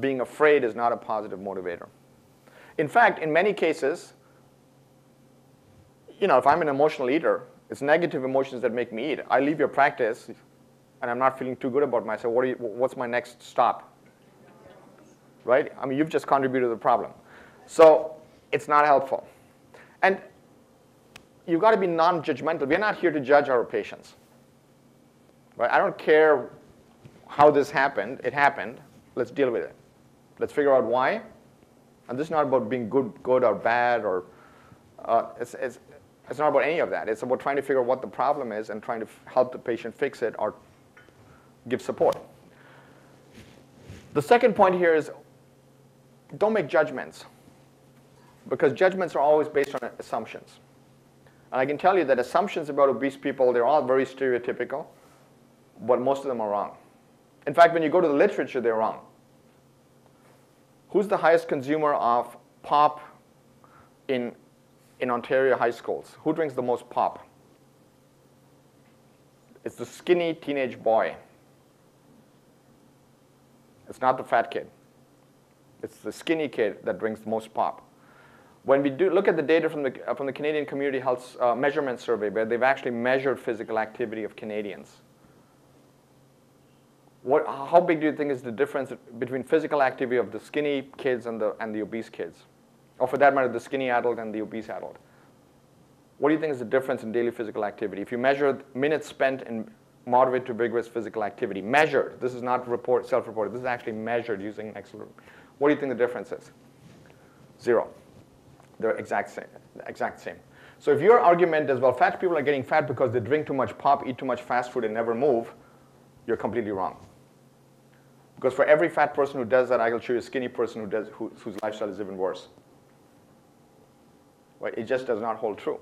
Being afraid is not a positive motivator. In fact, in many cases, you know, if I'm an emotional eater, it's negative emotions that make me eat. I leave your practice, and I'm not feeling too good about myself, what you, what's my next stop? Right? I mean, you've just contributed to the problem. So it's not helpful. And you've got to be non-judgmental. We're not here to judge our patients. Right? I don't care how this happened. It happened. Let's deal with it. Let's figure out why. And this is not about being good, good or bad, or uh, it's, it's, it's not about any of that. It's about trying to figure out what the problem is and trying to help the patient fix it or give support. The second point here is don't make judgments because judgments are always based on assumptions. And I can tell you that assumptions about obese people, they're all very stereotypical, but most of them are wrong. In fact, when you go to the literature, they're wrong. Who's the highest consumer of pop in, in Ontario high schools? Who drinks the most pop? It's the skinny teenage boy. It's not the fat kid. It's the skinny kid that drinks the most pop. When we do look at the data from the, uh, from the Canadian Community Health uh, Measurement Survey, where they've actually measured physical activity of Canadians, what, how big do you think is the difference between physical activity of the skinny kids and the, and the obese kids? Or for that matter, the skinny adult and the obese adult? What do you think is the difference in daily physical activity? If you measure minutes spent in moderate to vigorous physical activity. Measured. This is not report, self-reported. This is actually measured using Excel. What do you think the difference is? Zero. They're exact same. Exact same. So if your argument is, well, fat people are getting fat because they drink too much pop, eat too much fast food, and never move, you're completely wrong. Because for every fat person who does that, I will show you a skinny person who does, who, whose lifestyle is even worse. Right? It just does not hold true.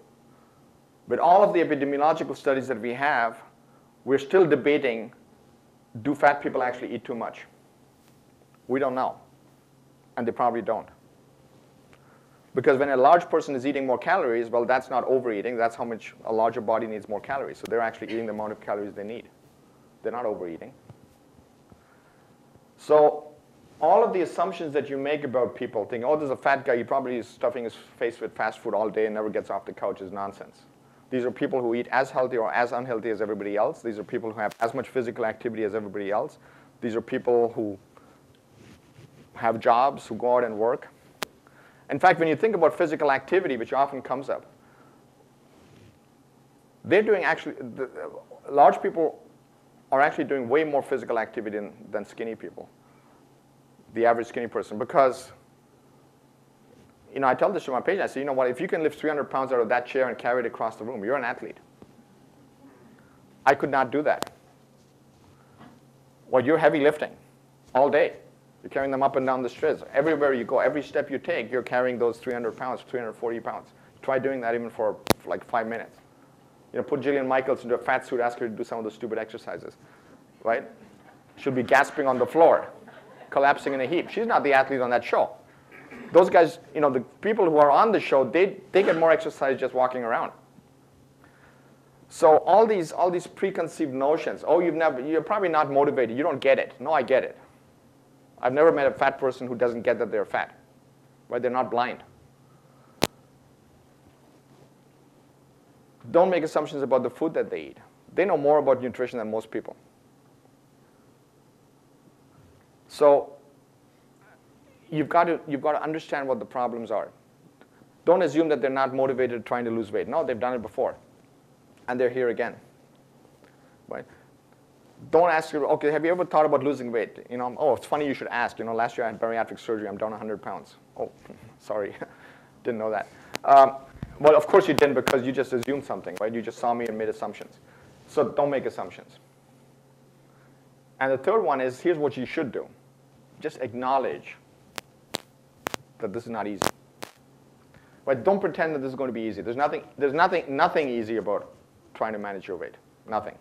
But all of the epidemiological studies that we have we're still debating, do fat people actually eat too much? We don't know, and they probably don't. Because when a large person is eating more calories, well, that's not overeating. That's how much a larger body needs more calories. So they're actually eating the amount of calories they need. They're not overeating. So all of the assumptions that you make about people, thinking, oh, there's a fat guy, he probably is stuffing his face with fast food all day and never gets off the couch, is nonsense. These are people who eat as healthy or as unhealthy as everybody else. These are people who have as much physical activity as everybody else. These are people who have jobs, who go out and work. In fact, when you think about physical activity, which often comes up, they're doing actually, the, large people are actually doing way more physical activity than, than skinny people, the average skinny person, because you know, I tell this to my patients, I say, you know what, if you can lift 300 pounds out of that chair and carry it across the room, you're an athlete. I could not do that. Well, you're heavy lifting all day. You're carrying them up and down the stairs. Everywhere you go, every step you take, you're carrying those 300 pounds, 340 pounds. Try doing that even for, like five minutes. You know, put Jillian Michaels into a fat suit, ask her to do some of those stupid exercises, right? She'll be gasping on the floor, collapsing in a heap. She's not the athlete on that show those guys, you know, the people who are on the show, they, they get more exercise just walking around. So all these, all these preconceived notions, oh, you've never, you're probably not motivated, you don't get it. No, I get it. I've never met a fat person who doesn't get that they're fat, right? They're not blind. Don't make assumptions about the food that they eat. They know more about nutrition than most people. So you've got to you've got to understand what the problems are. Don't assume that they're not motivated trying to lose weight. No, they've done it before, and they're here again. Right? Don't ask you, okay, have you ever thought about losing weight? You know, oh, it's funny you should ask. You know, last year I had bariatric surgery. I'm down 100 pounds. Oh, <laughs> sorry, <laughs> didn't know that. Um, well, of course you didn't because you just assumed something, right? You just saw me and made assumptions. So don't make assumptions. And the third one is, here's what you should do. Just acknowledge that this is not easy. But don't pretend that this is going to be easy. There's nothing, there's nothing, nothing easy about trying to manage your weight. Nothing.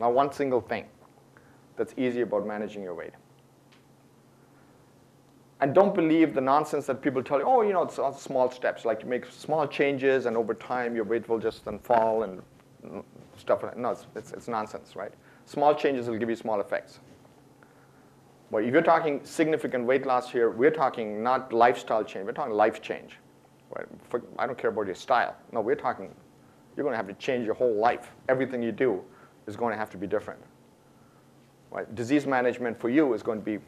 Not one single thing that's easy about managing your weight. And don't believe the nonsense that people tell you, oh, you know, it's all small steps. Like you make small changes and over time your weight will just then fall and stuff like that. No, it's, it's, it's nonsense, right? Small changes will give you small effects. But if you're talking significant weight loss here, we're talking not lifestyle change, we're talking life change. Right? For, I don't care about your style. No, we're talking, you're going to have to change your whole life. Everything you do is going to have to be different. Right? Disease management for you is going to be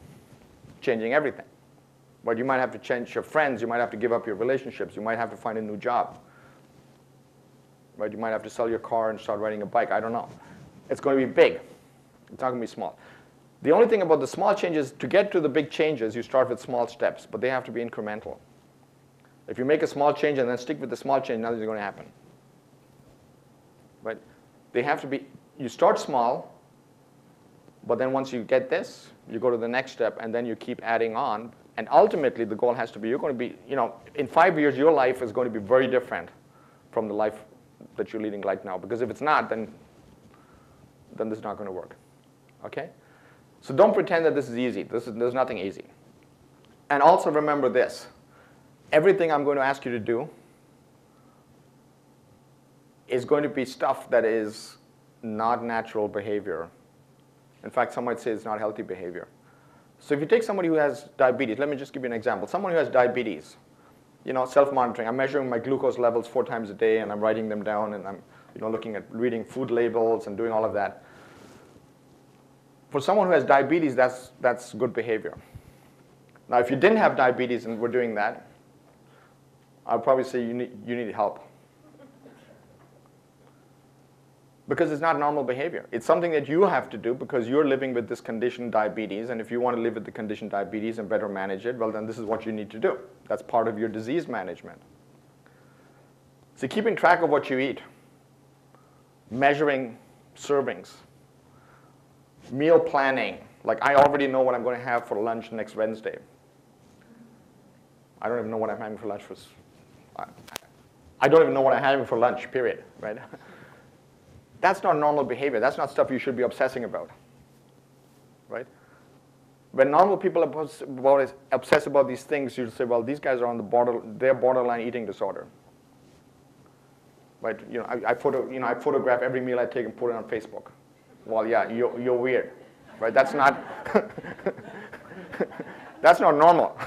changing everything. But you might have to change your friends, you might have to give up your relationships, you might have to find a new job. Right? You might have to sell your car and start riding a bike. I don't know. It's going to be big. It's not going to be small. The only thing about the small changes, to get to the big changes, you start with small steps, but they have to be incremental. If you make a small change and then stick with the small change, nothing's going to happen. But They have to be, you start small, but then once you get this, you go to the next step, and then you keep adding on. And ultimately, the goal has to be, you're going to be, you know, in five years, your life is going to be very different from the life that you're leading right now. Because if it's not, then, then this is not going to work. Okay? So don't pretend that this is easy. This is, there's nothing easy. And also remember this. Everything I'm going to ask you to do is going to be stuff that is not natural behavior. In fact, some might say it's not healthy behavior. So if you take somebody who has diabetes, let me just give you an example. Someone who has diabetes, you know, self-monitoring. I'm measuring my glucose levels four times a day, and I'm writing them down, and I'm, you know, looking at reading food labels and doing all of that for someone who has diabetes, that's, that's good behavior. Now, if you didn't have diabetes and were doing that, I'd probably say you need, you need help. Because it's not normal behavior. It's something that you have to do because you're living with this condition, diabetes, and if you want to live with the condition diabetes and better manage it, well, then this is what you need to do. That's part of your disease management. So keeping track of what you eat, measuring servings, meal planning. Like I already know what I'm going to have for lunch next Wednesday. I don't even know what I'm having for lunch for. I don't even know what I'm having for lunch. Period. Right? <laughs> That's not normal behavior. That's not stuff you should be obsessing about. Right? When normal people are obsess about these things, you say, well, these guys are on the border, they're borderline eating disorder. Right? You know, I, I, photo, you know, I photograph every meal I take and put it on Facebook well, yeah, you're, you're weird, right? That's not, <laughs> That's not normal.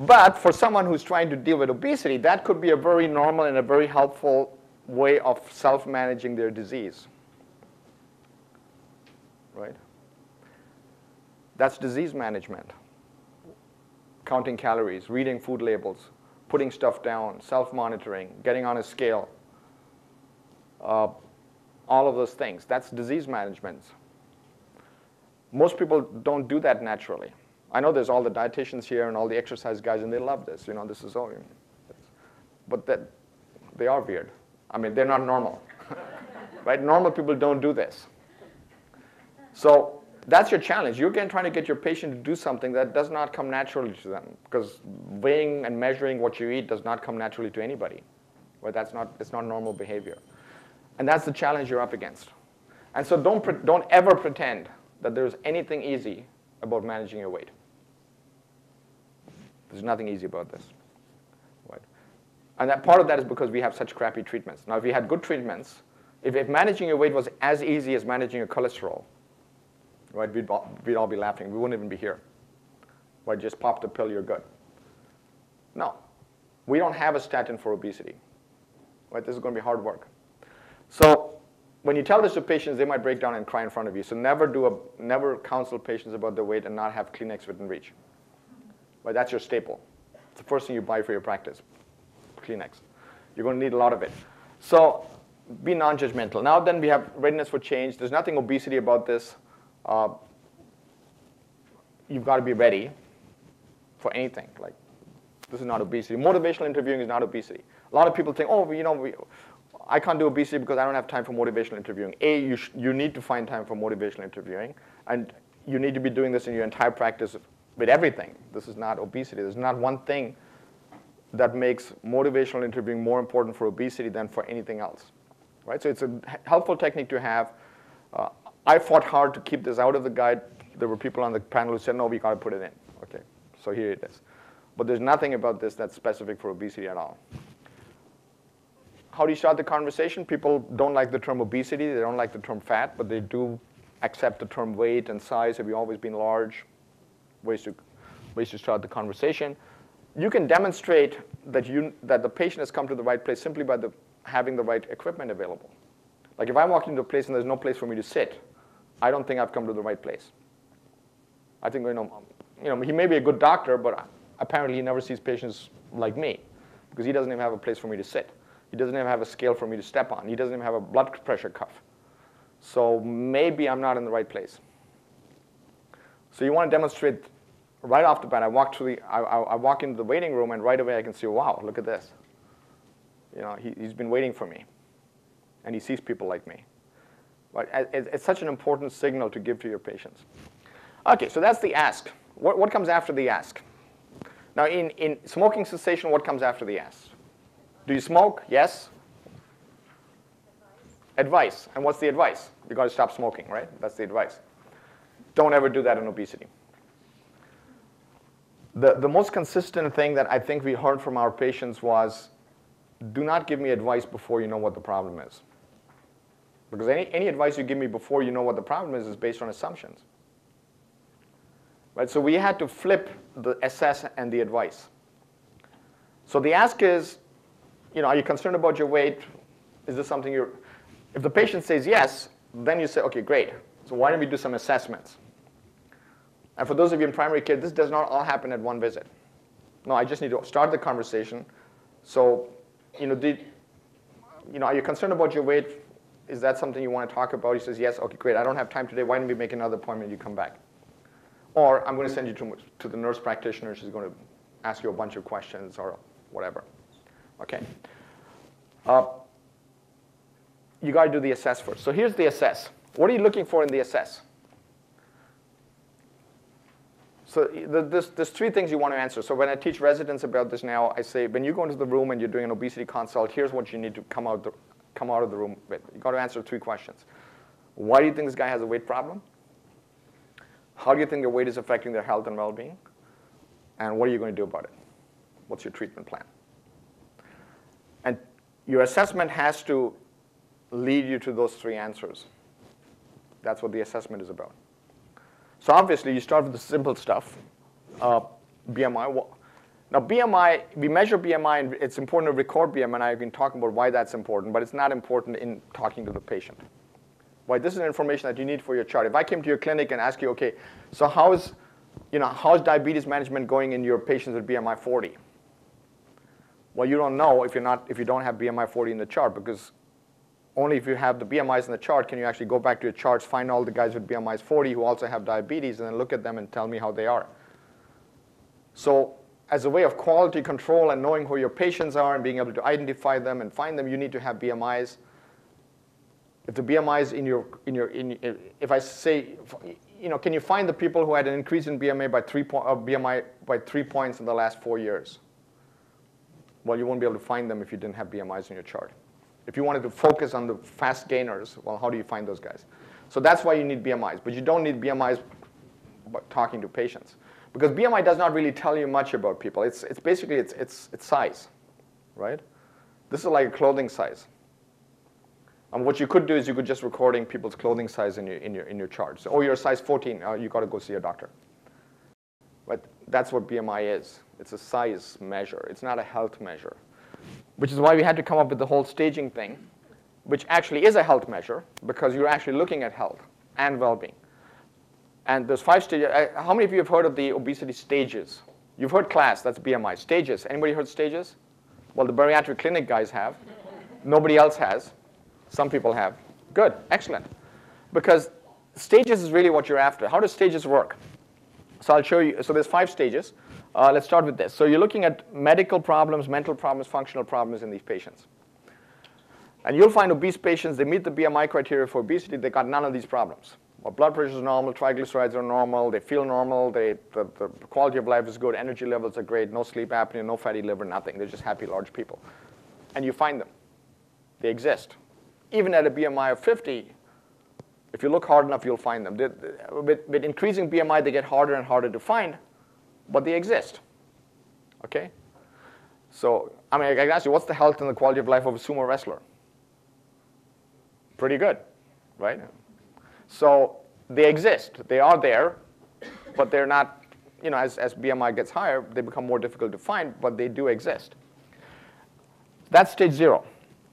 but for someone who's trying to deal with obesity, that could be a very normal and a very helpful way of self-managing their disease. Right? That's disease management. Counting calories, reading food labels, putting stuff down, self-monitoring, getting on a scale, uh, all of those things. That's disease management. Most people don't do that naturally. I know there's all the dietitians here and all the exercise guys, and they love this. You know, this is all. But that, they are weird. I mean, they're not normal. <laughs> right? Normal people don't do this. So that's your challenge. You're again trying to get your patient to do something that does not come naturally to them because weighing and measuring what you eat does not come naturally to anybody. Right? That's not, it's not normal behavior. And that's the challenge you're up against. And so don't, don't ever pretend that there's anything easy about managing your weight. There's nothing easy about this. Right? And that part of that is because we have such crappy treatments. Now, if we had good treatments, if, if managing your weight was as easy as managing your cholesterol, right, we'd, we'd all be laughing. We wouldn't even be here. Right, just pop the pill, you're good. No, we don't have a statin for obesity. Right, this is going to be hard work. So when you tell this to patients, they might break down and cry in front of you. So never do a, never counsel patients about their weight and not have Kleenex within reach. But that's your staple. It's the first thing you buy for your practice, Kleenex. You're going to need a lot of it. So be non-judgmental. Now then we have readiness for change. There's nothing obesity about this. Uh, you've got to be ready for anything. Like this is not obesity. Motivational interviewing is not obesity. A lot of people think, oh, you know, we, I can't do obesity because I don't have time for motivational interviewing. A, you, you need to find time for motivational interviewing, and you need to be doing this in your entire practice with everything. This is not obesity. There's not one thing that makes motivational interviewing more important for obesity than for anything else. Right? So it's a helpful technique to have. Uh, I fought hard to keep this out of the guide. There were people on the panel who said, no, we got to put it in. Okay, so here it is. But there's nothing about this that's specific for obesity at all how do you start the conversation? People don't like the term obesity. They don't like the term fat, but they do accept the term weight and size. Have you always been large? Ways to, ways to start the conversation. You can demonstrate that, you, that the patient has come to the right place simply by the, having the right equipment available. Like if I walk into a place and there's no place for me to sit, I don't think I've come to the right place. I think you know, you know, he may be a good doctor, but apparently he never sees patients like me because he doesn't even have a place for me to sit. He doesn't even have a scale for me to step on. He doesn't even have a blood pressure cuff. So maybe I'm not in the right place. So you want to demonstrate right off the bat. I walk the, I, I, I walk into the waiting room and right away I can see, wow, look at this. You know, he, he's been waiting for me, and he sees people like me. Right? It's, it's such an important signal to give to your patients. Okay, so that's the ask. What, what comes after the ask? Now, in, in smoking cessation, what comes after the ask? Do you smoke? Yes. Advice. And what's the advice? You got to stop smoking, right? That's the advice. Don't ever do that in obesity. The, the most consistent thing that I think we heard from our patients was do not give me advice before you know what the problem is. Because any, any advice you give me before you know what the problem is is based on assumptions. Right? So we had to flip the assess and the advice. So the ask is, you know, are you concerned about your weight? Is this something you're, if the patient says yes, then you say, okay, great. So why don't we do some assessments? And for those of you in primary care, this does not all happen at one visit. No, I just need to start the conversation. So, you know, did, you know, are you concerned about your weight? Is that something you want to talk about? He says, yes, okay, great. I don't have time today. Why don't we make another appointment you come back? Or I'm going to send you to, to the nurse practitioner. She's going to ask you a bunch of questions or whatever. Okay. Uh, you got to do the assess first. So here's the assess. What are you looking for in the assess? So there's, there's three things you want to answer. So when I teach residents about this now, I say, when you go into the room and you're doing an obesity consult, here's what you need to come out, the, come out of the room with. you got to answer three questions. Why do you think this guy has a weight problem? How do you think their weight is affecting their health and well-being? And what are you going to do about it? What's your treatment plan? Your assessment has to lead you to those three answers. That's what the assessment is about. So obviously, you start with the simple stuff, uh, BMI. Now, BMI, we measure BMI, and it's important to record BMI. I've been talking about why that's important, but it's not important in talking to the patient. Why this is information that you need for your chart. If I came to your clinic and asked you, okay, so how's, you know, how's diabetes management going in your patients with BMI 40? Well, you don't know if you're not if you don't have BMI 40 in the chart because only if you have the BMIs in the chart can you actually go back to your charts, find all the guys with BMIs 40 who also have diabetes, and then look at them and tell me how they are. So as a way of quality control and knowing who your patients are and being able to identify them and find them, you need to have BMIs. If the BMIs in your, in your, in, if I say, you know, can you find the people who had an increase in BMI by three, po- uh, BMI by three points in the last four years? Well, you won't be able to find them if you didn't have BMIs in your chart. If you wanted to focus on the fast gainers, well, how do you find those guys? So that's why you need BMIs, but you don't need BMIs talking to patients. Because BMI does not really tell you much about people. It's, it's basically it's, it's, it's size, right? This is like a clothing size. And what you could do is you could just recording people's clothing size in your, in your, in your chart. So, oh, you're a size 14, uh, you got to go see a doctor. That's what BMI is. It's a size measure. It's not a health measure, which is why we had to come up with the whole staging thing, which actually is a health measure because you're actually looking at health and well-being. And there's five stages. Uh, how many of you have heard of the obesity stages? You've heard class, that's BMI. Stages, anybody heard stages? Well, the bariatric clinic guys have. Nobody else has. Some people have. Good, excellent. Because stages is really what you're after. How do stages work? So I'll show you. So there's five stages. Uh, let's start with this. So you're looking at medical problems, mental problems, functional problems in these patients. And you'll find obese patients, they meet the BMI criteria for obesity, they got none of these problems. Well, blood pressure is normal, triglycerides are normal, they feel normal, they, the, the quality of life is good, energy levels are great, no sleep apnea, no fatty liver, nothing. They're just happy, large people. And you find them. They exist. Even at a BMI of 50, if you look hard enough, you'll find them. With, with increasing BMI, they get harder and harder to find, but they exist. Okay? So, I mean, I can ask you, what's the health and the quality of life of a sumo wrestler? Pretty good, right? So they exist. They are there, but they're not, you know, as, as BMI gets higher, they become more difficult to find, but they do exist. That's stage zero.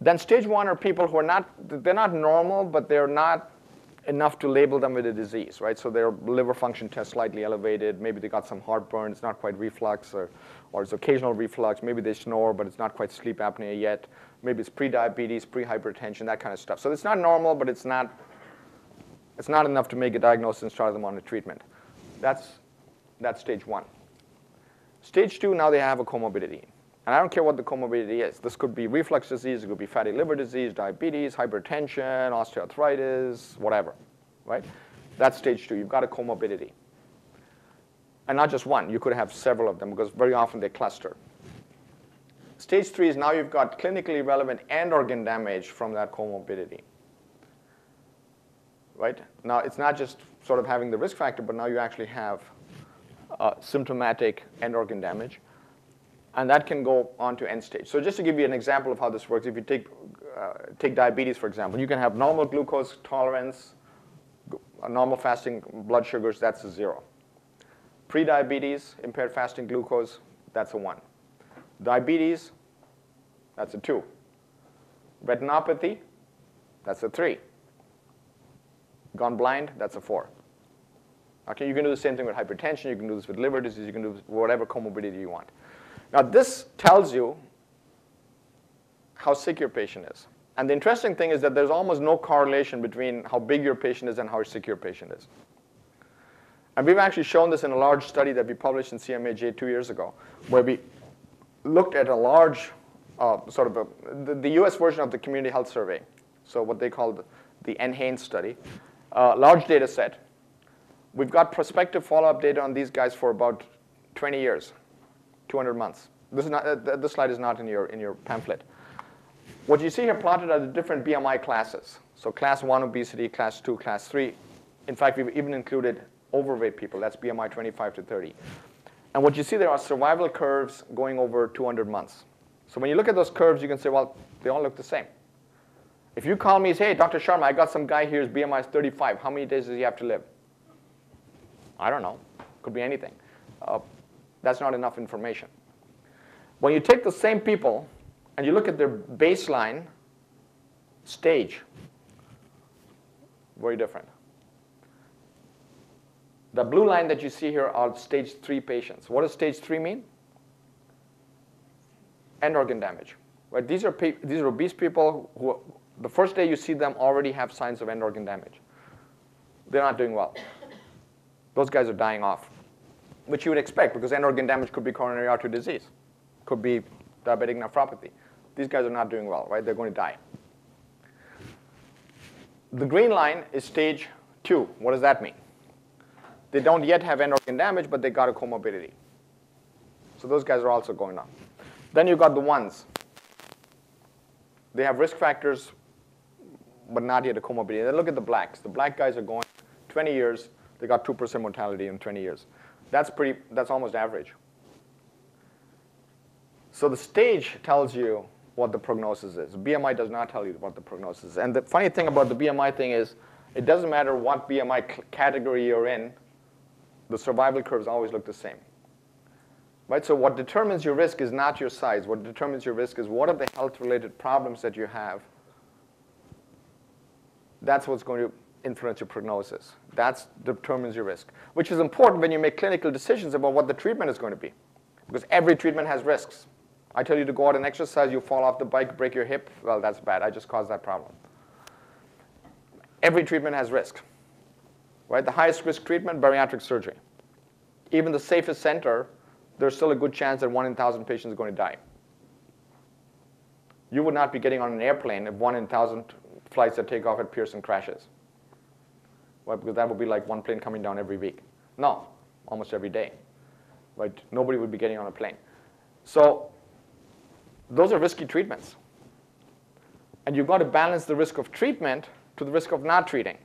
Then stage one are people who are not, they're not normal, but they're not enough to label them with a disease, right? So their liver function test slightly elevated. Maybe they got some heartburn. It's not quite reflux, or, or it's occasional reflux. Maybe they snore, but it's not quite sleep apnea yet. Maybe it's pre-diabetes, pre-hypertension, that kind of stuff. So it's not normal, but it's not, it's not enough to make a diagnosis and start them on a treatment. That's, that's stage one. Stage two, now they have a comorbidity. And I don't care what the comorbidity is. This could be reflux disease, it could be fatty liver disease, diabetes, hypertension, osteoarthritis, whatever, right? That's stage two. You've got a comorbidity. And not just one. You could have several of them because very often they cluster. Stage three is now you've got clinically relevant end organ damage from that comorbidity. Right? Now, it's not just sort of having the risk factor, but now you actually have uh, symptomatic end organ damage and that can go on to end stage. So just to give you an example of how this works, if you take, uh, take diabetes, for example, you can have normal glucose tolerance, normal fasting blood sugars, that's a zero. Pre-diabetes, impaired fasting glucose, that's a one. Diabetes, that's a two. Retinopathy, that's a three. Gone blind, that's a four. Okay, you can do the same thing with hypertension, you can do this with liver disease, you can do whatever comorbidity you want. Now this tells you how sick your patient is. And the interesting thing is that there's almost no correlation between how big your patient is and how sick your patient is. And we've actually shown this in a large study that we published in CMAJ two years ago, where we looked at a large, uh, sort of a, the, the, US version of the community health survey, so what they called the NHANES study, uh, large data set. We've got prospective follow-up data on these guys for about 20 years. 200 months. This, is not, uh, this slide is not in your, in your pamphlet. What you see here plotted are the different BMI classes. So class 1 obesity, class 2, class 3. In fact, we've even included overweight people. That's BMI 25 to 30. And what you see there are survival curves going over 200 months. So when you look at those curves, you can say, well, they all look the same. If you call me and say, hey, Dr. Sharma, I got some guy here, his BMI is 35. How many days does he have to live? I don't know. Could be anything. Uh, that's not enough information. When you take the same people and you look at their baseline stage, very different. The blue line that you see here are stage three patients. What does stage three mean? End organ damage. Right? These, are these are obese people who, the first day you see them, already have signs of end organ damage. They're not doing well. Those guys are dying off, which you would expect because end organ damage could be coronary artery disease, could be diabetic nephropathy. These guys are not doing well, right? They're going to die. The green line is stage two. What does that mean? They don't yet have end organ damage, but they got a comorbidity. So those guys are also going up. Then you've got the ones. They have risk factors, but not yet a comorbidity. Then look at the blacks. The black guys are going 20 years. They got 2% mortality in 20 years. That's, pretty, that's almost average. So the stage tells you what the prognosis is. BMI does not tell you what the prognosis is. And the funny thing about the BMI thing is it doesn't matter what BMI category you're in, the survival curves always look the same. Right? So what determines your risk is not your size. What determines your risk is what are the health-related problems that you have. That's what's going to influence your prognosis. That determines your risk, which is important when you make clinical decisions about what the treatment is going to be. Because every treatment has risks. I tell you to go out and exercise, you fall off the bike, break your hip, well, that's bad. I just caused that problem. Every treatment has risk. Right? The highest risk treatment, bariatric surgery. Even the safest center, there's still a good chance that one in 1,000 patients is going to die. You would not be getting on an airplane if one in 1,000 flights that take off at Pearson crashes. Right? Because that would be like one plane coming down every week. No, almost every day. Right? Nobody would be getting on a plane. So those are risky treatments. And you've got to balance the risk of treatment to the risk of not treating.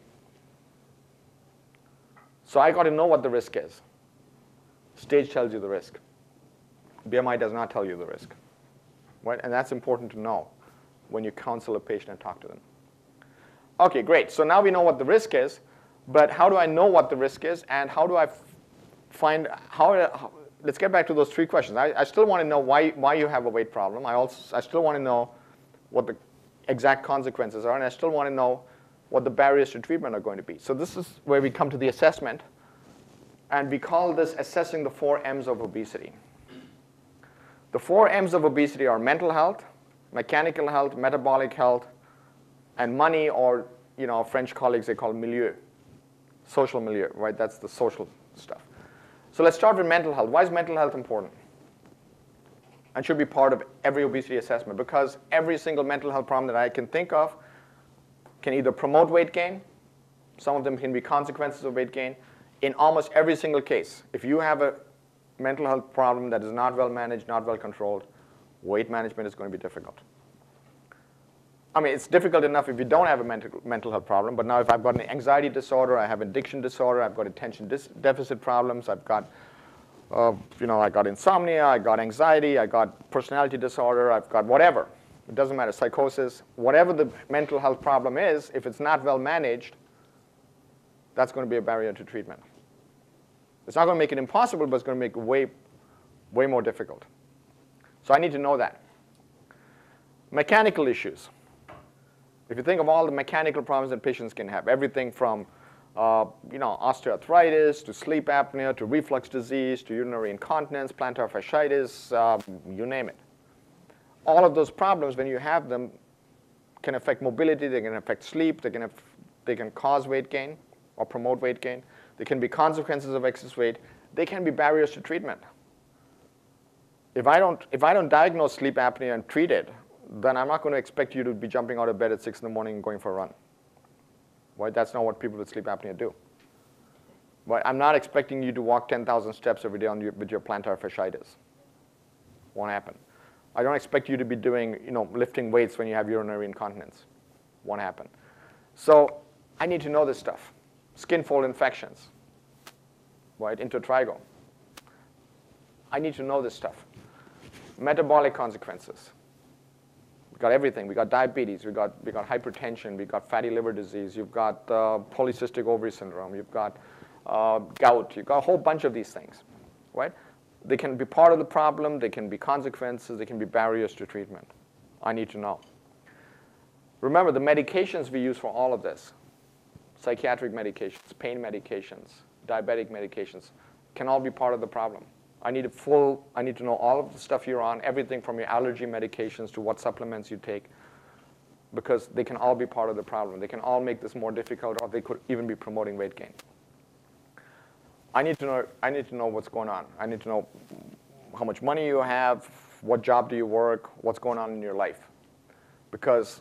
So I got to know what the risk is. Stage tells you the risk. BMI does not tell you the risk. Right? And that's important to know when you counsel a patient and talk to them. Okay, great. So now we know what the risk is, but how do I know what the risk is and how do I find, how, how let's get back to those three questions. I, I still want to know why, why you have a weight problem. I, also, I still want to know what the exact consequences are, and I still want to know what the barriers to treatment are going to be. So this is where we come to the assessment, and we call this assessing the four M's of obesity. The four M's of obesity are mental health, mechanical health, metabolic health, and money, or you know, French colleagues, they call milieu, social milieu, right? That's the social stuff. So let's start with mental health. Why is mental health important? And should be part of every obesity assessment because every single mental health problem that I can think of can either promote weight gain, some of them can be consequences of weight gain. In almost every single case, if you have a mental health problem that is not well managed, not well controlled, weight management is going to be difficult. I mean, it's difficult enough if you don't have a mental, mental health problem, but now if I've got an anxiety disorder, I have addiction disorder, I've got attention deficit problems, I've got, uh, you know, I got insomnia, I got anxiety, I got personality disorder, I've got whatever. It doesn't matter, psychosis, whatever the mental health problem is, if it's not well managed, that's going to be a barrier to treatment. It's not going to make it impossible, but it's going to make it way, way more difficult. So I need to know that. Mechanical issues. If you think of all the mechanical problems that patients can have, everything from uh, you know, osteoarthritis to sleep apnea to reflux disease to urinary incontinence, plantar fasciitis, uh, you name it. All of those problems, when you have them, can affect mobility, they can affect sleep, they can, they can cause weight gain or promote weight gain. They can be consequences of excess weight. They can be barriers to treatment. If I don't, if I don't diagnose sleep apnea and treat it, then I'm not going to expect you to be jumping out of bed at 6 in the morning and going for a run. Right? That's not what people with sleep apnea do. Right? I'm not expecting you to walk 10,000 steps every day your, with your plantar fasciitis. Won't happen. I don't expect you to be doing, you know, lifting weights when you have urinary incontinence. Won't happen. So I need to know this stuff. Skin fold infections, right, intertrigo. I need to know this stuff. Metabolic consequences. We've got everything. We've got diabetes. We got we got hypertension. We've got fatty liver disease. You've got uh, polycystic ovary syndrome. You've got uh, gout. You've got a whole bunch of these things, right? They can be part of the problem. They can be consequences. They can be barriers to treatment. I need to know. Remember, the medications we use for all of this, psychiatric medications, pain medications, diabetic medications, can all be part of the problem. I need a full, I need to know all of the stuff you're on, everything from your allergy medications to what supplements you take, because they can all be part of the problem. They can all make this more difficult, or they could even be promoting weight gain. I need to know, I need to know what's going on. I need to know how much money you have, what job do you work, what's going on in your life. Because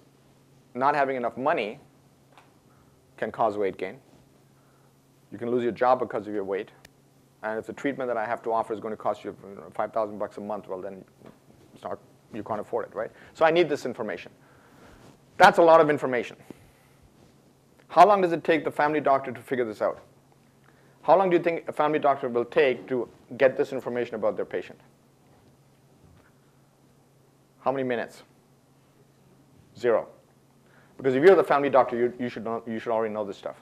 not having enough money can cause weight gain. You can lose your job because of your weight. And if the treatment that I have to offer is going to cost you 5,000 bucks a month, well then it's not, you can't afford it, right? So I need this information. That's a lot of information. How long does it take the family doctor to figure this out? How long do you think a family doctor will take to get this information about their patient? How many minutes? Zero. Because if you're the family doctor, you, you, should, know, you should already know this stuff.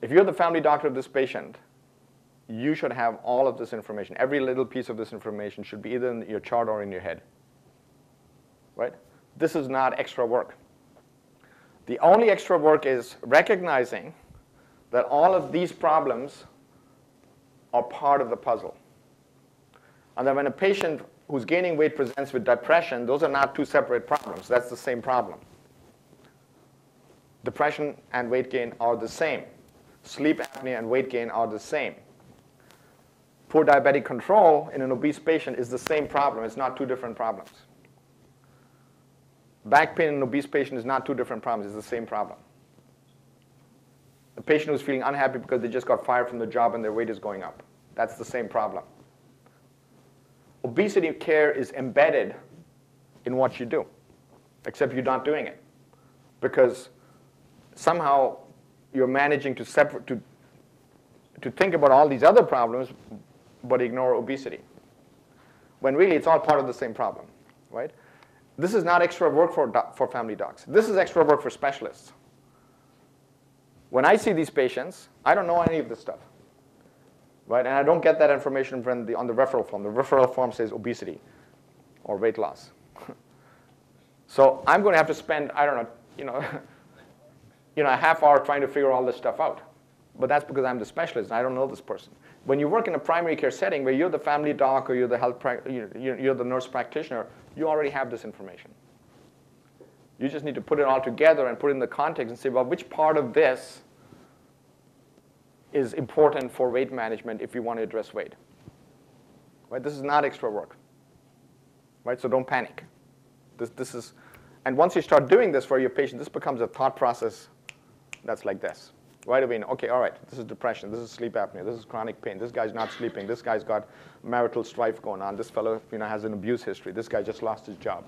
If you're the family doctor of this patient, you should have all of this information. Every little piece of this information should be either in your chart or in your head. Right? This is not extra work. The only extra work is recognizing that all of these problems are part of the puzzle. And that when a patient who's gaining weight presents with depression, those are not two separate problems. That's the same problem. Depression and weight gain are the same. Sleep apnea and weight gain are the same. Poor diabetic control in an obese patient is the same problem. It's not two different problems. Back pain in an obese patient is not two different problems. It's the same problem. A patient who's feeling unhappy because they just got fired from the job and their weight is going up. That's the same problem. Obesity care is embedded in what you do, except you're not doing it. Because somehow you're managing to, separate, to, to think about all these other problems, but ignore obesity. When really it's all part of the same problem, right? This is not extra work for, for family docs. This is extra work for specialists. When I see these patients, I don't know any of this stuff. Right? And I don't get that information from the, on the referral form. The referral form says obesity or weight loss. <laughs> so I'm going to have to spend, I don't know, you know, <laughs> you know, a half hour trying to figure all this stuff out. But that's because I'm the specialist I don't know this person. When you work in a primary care setting where you're the family doc or you're the health you're the nurse practitioner, you already have this information. You just need to put it all together and put it in the context and say, well, which part of this is important for weight management if you want to address weight? Right? This is not extra work. Right? So don't panic. This, this is, and once you start doing this for your patient, this becomes a thought process that's like this. Right away, okay, all right, this is depression, this is sleep apnea, this is chronic pain, this guy's not sleeping, this guy's got marital strife going on, this fellow you know, has an abuse history, this guy just lost his job.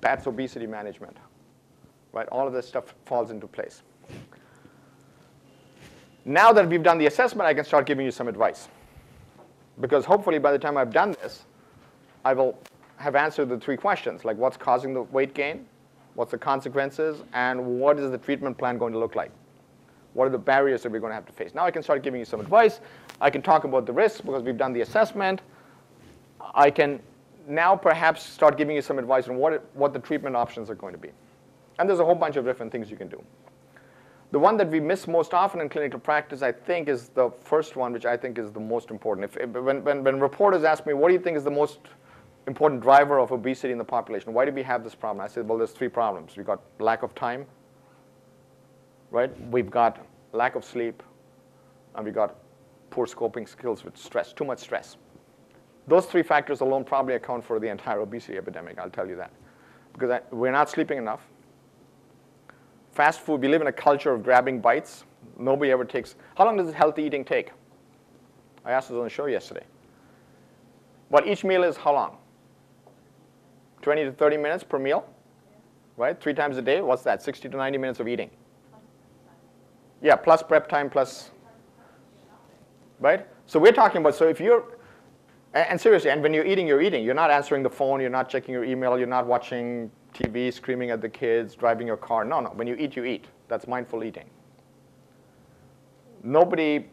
That's obesity management. Right? All of this stuff falls into place. Now that we've done the assessment, I can start giving you some advice. Because hopefully by the time I've done this, I will have answered the three questions, like what's causing the weight gain, what's the consequences, and what is the treatment plan going to look like? What are the barriers that we're going to have to face? Now I can start giving you some advice. I can talk about the risks because we've done the assessment. I can now perhaps start giving you some advice on what, it, what the treatment options are going to be. And there's a whole bunch of different things you can do. The one that we miss most often in clinical practice, I think, is the first one, which I think is the most important. If, when, when, when reporters ask me, what do you think is the most important driver of obesity in the population? Why do we have this problem? I said, well, there's three problems. We've got lack of time, right? We've got lack of sleep, and we've got poor coping skills with stress, too much stress. Those three factors alone probably account for the entire obesity epidemic, I'll tell you that. Because I, we're not sleeping enough. Fast food, we live in a culture of grabbing bites. Nobody ever takes, how long does healthy eating take? I asked this on the show yesterday. Well, each meal is how long? 20 to 30 minutes per meal, right? Three times a day, what's that? 60 to 90 minutes of eating. Yeah, plus prep time, plus, right? So we're talking about, so if you're, and seriously, and when you're eating, you're eating. You're not answering the phone, you're not checking your email, you're not watching TV, screaming at the kids, driving your car. No, no, when you eat, you eat. That's mindful eating. Nobody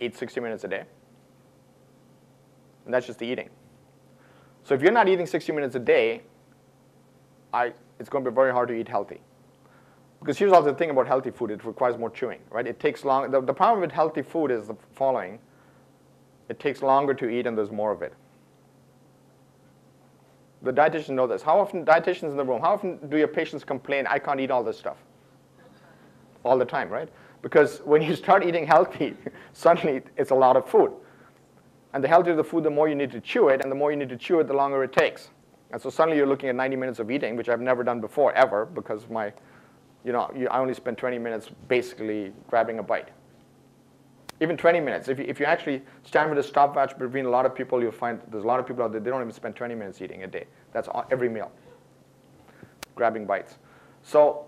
eats 60 minutes a day. And that's just the eating. So if you're not eating 60 minutes a day, I, it's going to be very hard to eat healthy. Because here's also the thing about healthy food, it requires more chewing, right? It takes long, the, the problem with healthy food is the following. It takes longer to eat and there's more of it. The dietitians know this. How often, dietitians in the room, how often do your patients complain, I can't eat all this stuff? All the time, right? Because when you start eating healthy, <laughs> suddenly it's a lot of food. And the healthier the food, the more you need to chew it, and the more you need to chew it, the longer it takes. And so suddenly you're looking at 90 minutes of eating, which I've never done before, ever, because my, you know, you, I only spend 20 minutes basically grabbing a bite. Even 20 minutes. If you, if you actually stand with a stopwatch between a lot of people, you'll find there's a lot of people out there, they don't even spend 20 minutes eating a day. That's every meal, grabbing bites. So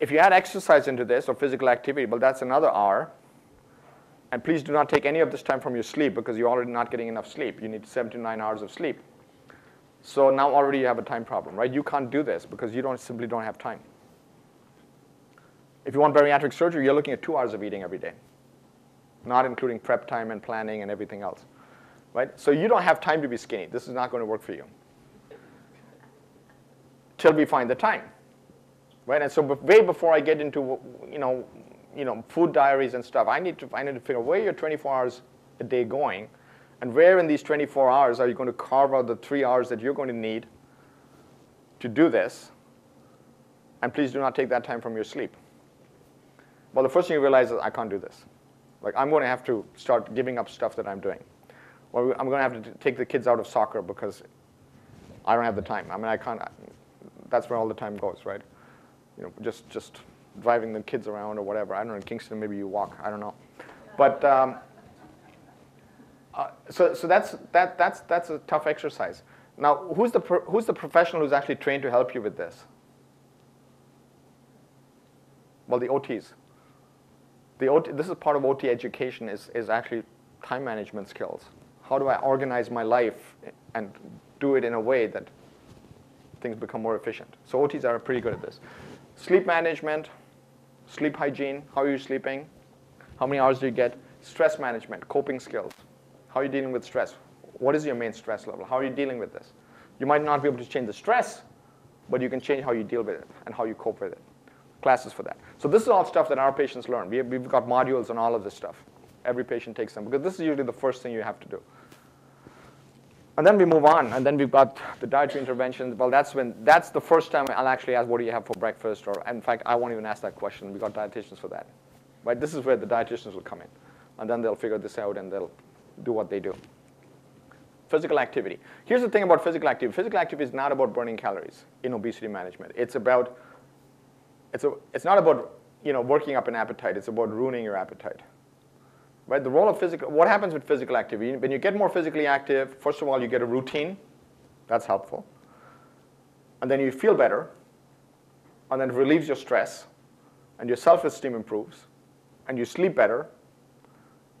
if you add exercise into this or physical activity, well, that's another hour. And please do not take any of this time from your sleep because you're already not getting enough sleep. You need seven to nine hours of sleep. So now already you have a time problem, right? You can't do this because you don't simply don't have time. If you want bariatric surgery, you're looking at two hours of eating every day not including prep time and planning and everything else. Right? So you don't have time to be skinny. This is not going to work for you. Till we find the time. Right? And so way before I get into you know, you know, food diaries and stuff, I need to, I need to figure out where your 24 hours a day going and where in these 24 hours are you going to carve out the three hours that you're going to need to do this. And please do not take that time from your sleep. Well, the first thing you realize is I can't do this. Like I'm going to have to start giving up stuff that I'm doing. Or I'm going to have to take the kids out of soccer because I don't have the time. I mean, I can't. That's where all the time goes, right? You know, just just driving the kids around or whatever. I don't know. In Kingston, maybe you walk. I don't know. But um, uh, so so that's that that's that's a tough exercise. Now, who's the who's the professional who's actually trained to help you with this? Well, the OTs the OT, this is part of OT education is, is actually time management skills. How do I organize my life and do it in a way that things become more efficient? So OTs are pretty good at this. Sleep management, sleep hygiene, how are you sleeping? How many hours do you get? Stress management, coping skills. How are you dealing with stress? What is your main stress level? How are you dealing with this? You might not be able to change the stress, but you can change how you deal with it and how you cope with it classes for that. So this is all stuff that our patients learn. We have, we've got modules on all of this stuff. Every patient takes them because this is usually the first thing you have to do. And then we move on, and then we've got the dietary interventions. Well, that's when that's the first time I'll actually ask, "What do you have for breakfast?" Or, in fact, I won't even ask that question. We got dietitians for that, right? This is where the dietitians will come in, and then they'll figure this out and they'll do what they do. Physical activity. Here's the thing about physical activity. Physical activity is not about burning calories in obesity management. It's about it's, a, it's not about you know, working up an appetite. It's about ruining your appetite. Right? The role of physical, what happens with physical activity? When you get more physically active, first of all, you get a routine. That's helpful. And then you feel better. And then it relieves your stress. And your self-esteem improves. And you sleep better.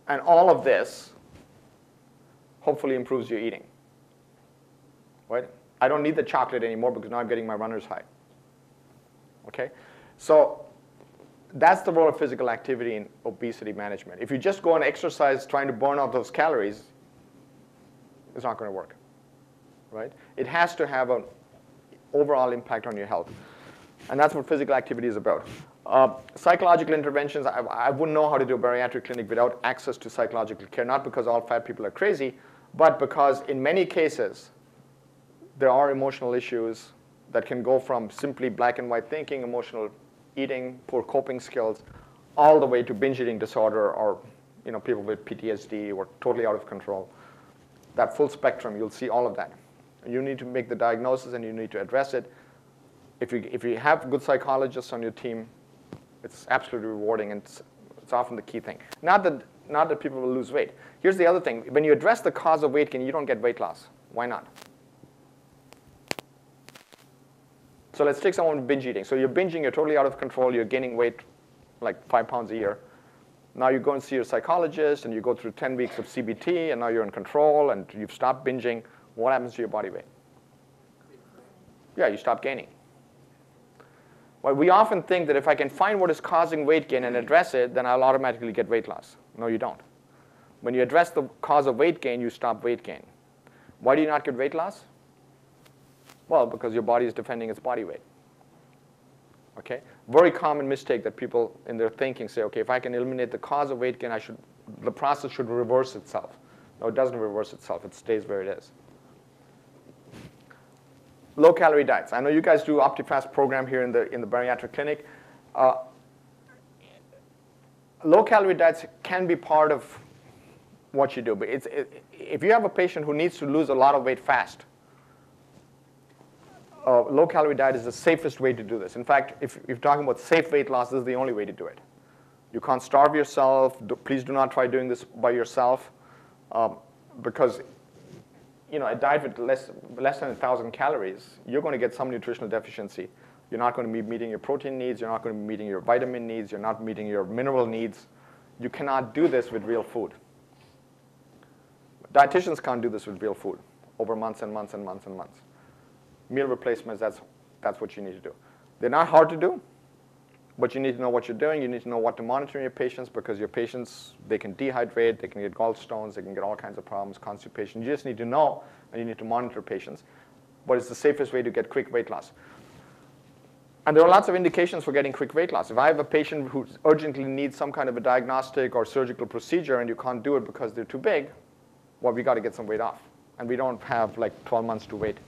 And all of this hopefully improves your eating. Right? I don't need the chocolate anymore because now I'm getting my runner's high. Okay? So that's the role of physical activity in obesity management. If you just go and exercise trying to burn out those calories, it's not going to work, right? It has to have an overall impact on your health. And that's what physical activity is about. Uh, psychological interventions, I, I, wouldn't know how to do a bariatric clinic without access to psychological care, not because all fat people are crazy, but because in many cases, there are emotional issues that can go from simply black and white thinking, emotional eating, poor coping skills, all the way to binge eating disorder or you know, people with PTSD or totally out of control. That full spectrum, you'll see all of that. You need to make the diagnosis and you need to address it. If you, if you have good psychologists on your team, it's absolutely rewarding and it's, it's often the key thing. Not that, not that people will lose weight. Here's the other thing. When you address the cause of weight gain, you don't get weight loss. Why not? So let's take someone binge eating. So you're binging, you're totally out of control, you're gaining weight like five pounds a year. Now you go and see your psychologist and you go through 10 weeks of CBT and now you're in control and you've stopped binging. What happens to your body weight? Yeah, you stop gaining. Well, we often think that if I can find what is causing weight gain and address it, then I'll automatically get weight loss. No, you don't. When you address the cause of weight gain, you stop weight gain. Why do you not get weight loss? Well, because your body is defending its body weight. Okay? Very common mistake that people in their thinking say, okay, if I can eliminate the cause of weight gain, I should, the process should reverse itself. No, it doesn't reverse itself. It stays where it is. Low calorie diets. I know you guys do OptiFast program here in the, in the bariatric clinic. Uh, low calorie diets can be part of what you do, but it's, it, if you have a patient who needs to lose a lot of weight fast, uh, low calorie diet is the safest way to do this. In fact, if, if you're talking about safe weight loss, this is the only way to do it. You can't starve yourself. Do, please do not try doing this by yourself um, because you know, a diet with less, less than 1,000 calories, you're going to get some nutritional deficiency. You're not going to be meeting your protein needs. You're not going to be meeting your vitamin needs. You're not meeting your mineral needs. You cannot do this with real food. Dietitians can't do this with real food over months and months and months and months. Meal replacements, that's, that's what you need to do. They're not hard to do, but you need to know what you're doing. You need to know what to monitor in your patients because your patients, they can dehydrate, they can get gallstones, they can get all kinds of problems, constipation. You just need to know and you need to monitor patients. But it's the safest way to get quick weight loss. And there are lots of indications for getting quick weight loss. If I have a patient who urgently needs some kind of a diagnostic or surgical procedure and you can't do it because they're too big, well, we got to get some weight off. And we don't have like 12 months to wait.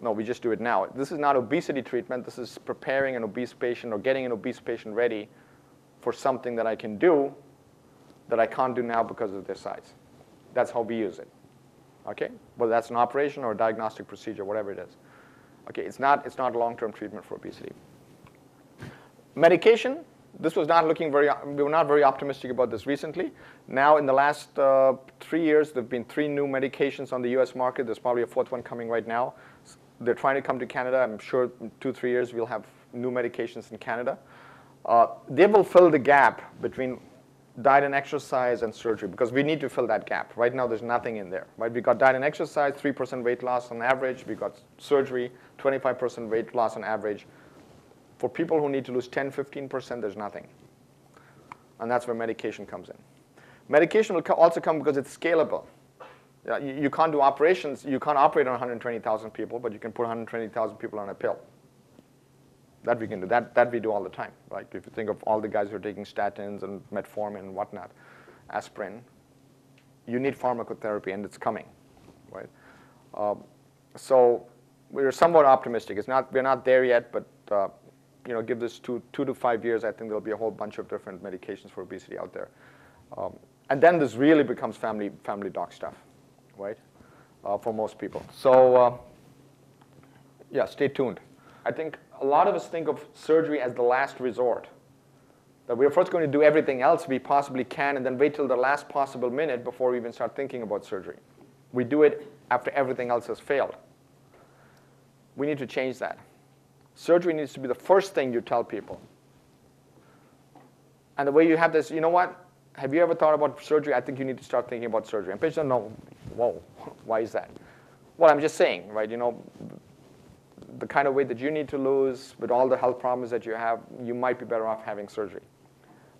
No, we just do it now. This is not obesity treatment. This is preparing an obese patient or getting an obese patient ready for something that I can do that I can't do now because of their size. That's how we use it. Okay? Whether that's an operation or a diagnostic procedure, whatever it is. Okay, it's not, it's not long-term treatment for obesity. Medication, this was not looking very, we were not very optimistic about this recently. Now in the last uh, three years, there have been three new medications on the US market. There's probably a fourth one coming right now. They're trying to come to Canada. I'm sure in two, three years we'll have new medications in Canada. Uh, they will fill the gap between diet and exercise and surgery because we need to fill that gap. Right now there's nothing in there. Right? We got diet and exercise, 3% weight loss on average. We got surgery, 25% weight loss on average. For people who need to lose 10, 15%, there's nothing. And that's where medication comes in. Medication will also come because it's scalable. You, you can't do operations, you can't operate on 120,000 people, but you can put 120,000 people on a pill. That we can do. That, that we do all the time, right? If you think of all the guys who are taking statins and metformin and whatnot, aspirin, you need pharmacotherapy, and it's coming, right? Um, so we're somewhat optimistic. It's not, we're not there yet, but uh, you know, give this two, two to five years, I think there'll be a whole bunch of different medications for obesity out there. Um, and then this really becomes family, family doc stuff right, uh, for most people. So uh, yeah, stay tuned. I think a lot of us think of surgery as the last resort. That we're first going to do everything else we possibly can and then wait till the last possible minute before we even start thinking about surgery. We do it after everything else has failed. We need to change that. Surgery needs to be the first thing you tell people. And the way you have this, you know what? Have you ever thought about surgery? I think you need to start thinking about surgery. And patients don't know, whoa, <laughs> why is that? Well, I'm just saying, right, you know, the kind of weight that you need to lose with all the health problems that you have, you might be better off having surgery.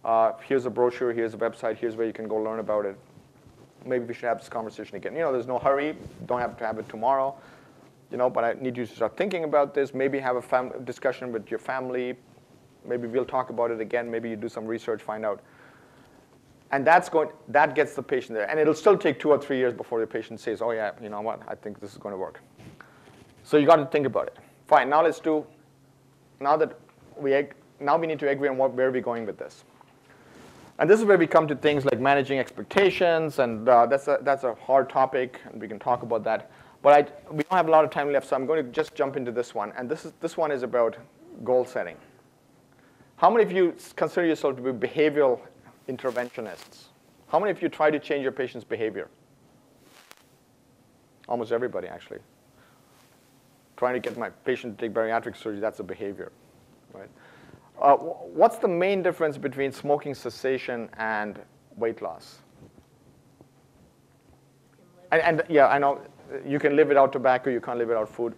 Uh, here's a brochure, here's a website, here's where you can go learn about it. Maybe we should have this conversation again. You know, there's no hurry, don't have to have it tomorrow, you know, but I need you to start thinking about this, maybe have a fam discussion with your family, maybe we'll talk about it again, maybe you do some research, find out and that's going, that gets the patient there. And it'll still take two or three years before the patient says, oh yeah, you know what, I think this is going to work. So you got to think about it. Fine, now let's do, now that we, now we need to agree on what, where are we going with this. And this is where we come to things like managing expectations, and uh, that's, a, that's a hard topic, and we can talk about that. But I, we don't have a lot of time left, so I'm going to just jump into this one. And this, is, this one is about goal setting. How many of you consider yourself to be behavioral interventionists. How many of you try to change your patient's behavior? Almost everybody, actually. Trying to get my patient to take bariatric surgery, that's a behavior, right? Uh, what's the main difference between smoking cessation and weight loss? And, and, yeah, I know you can live without tobacco, you can't live without food.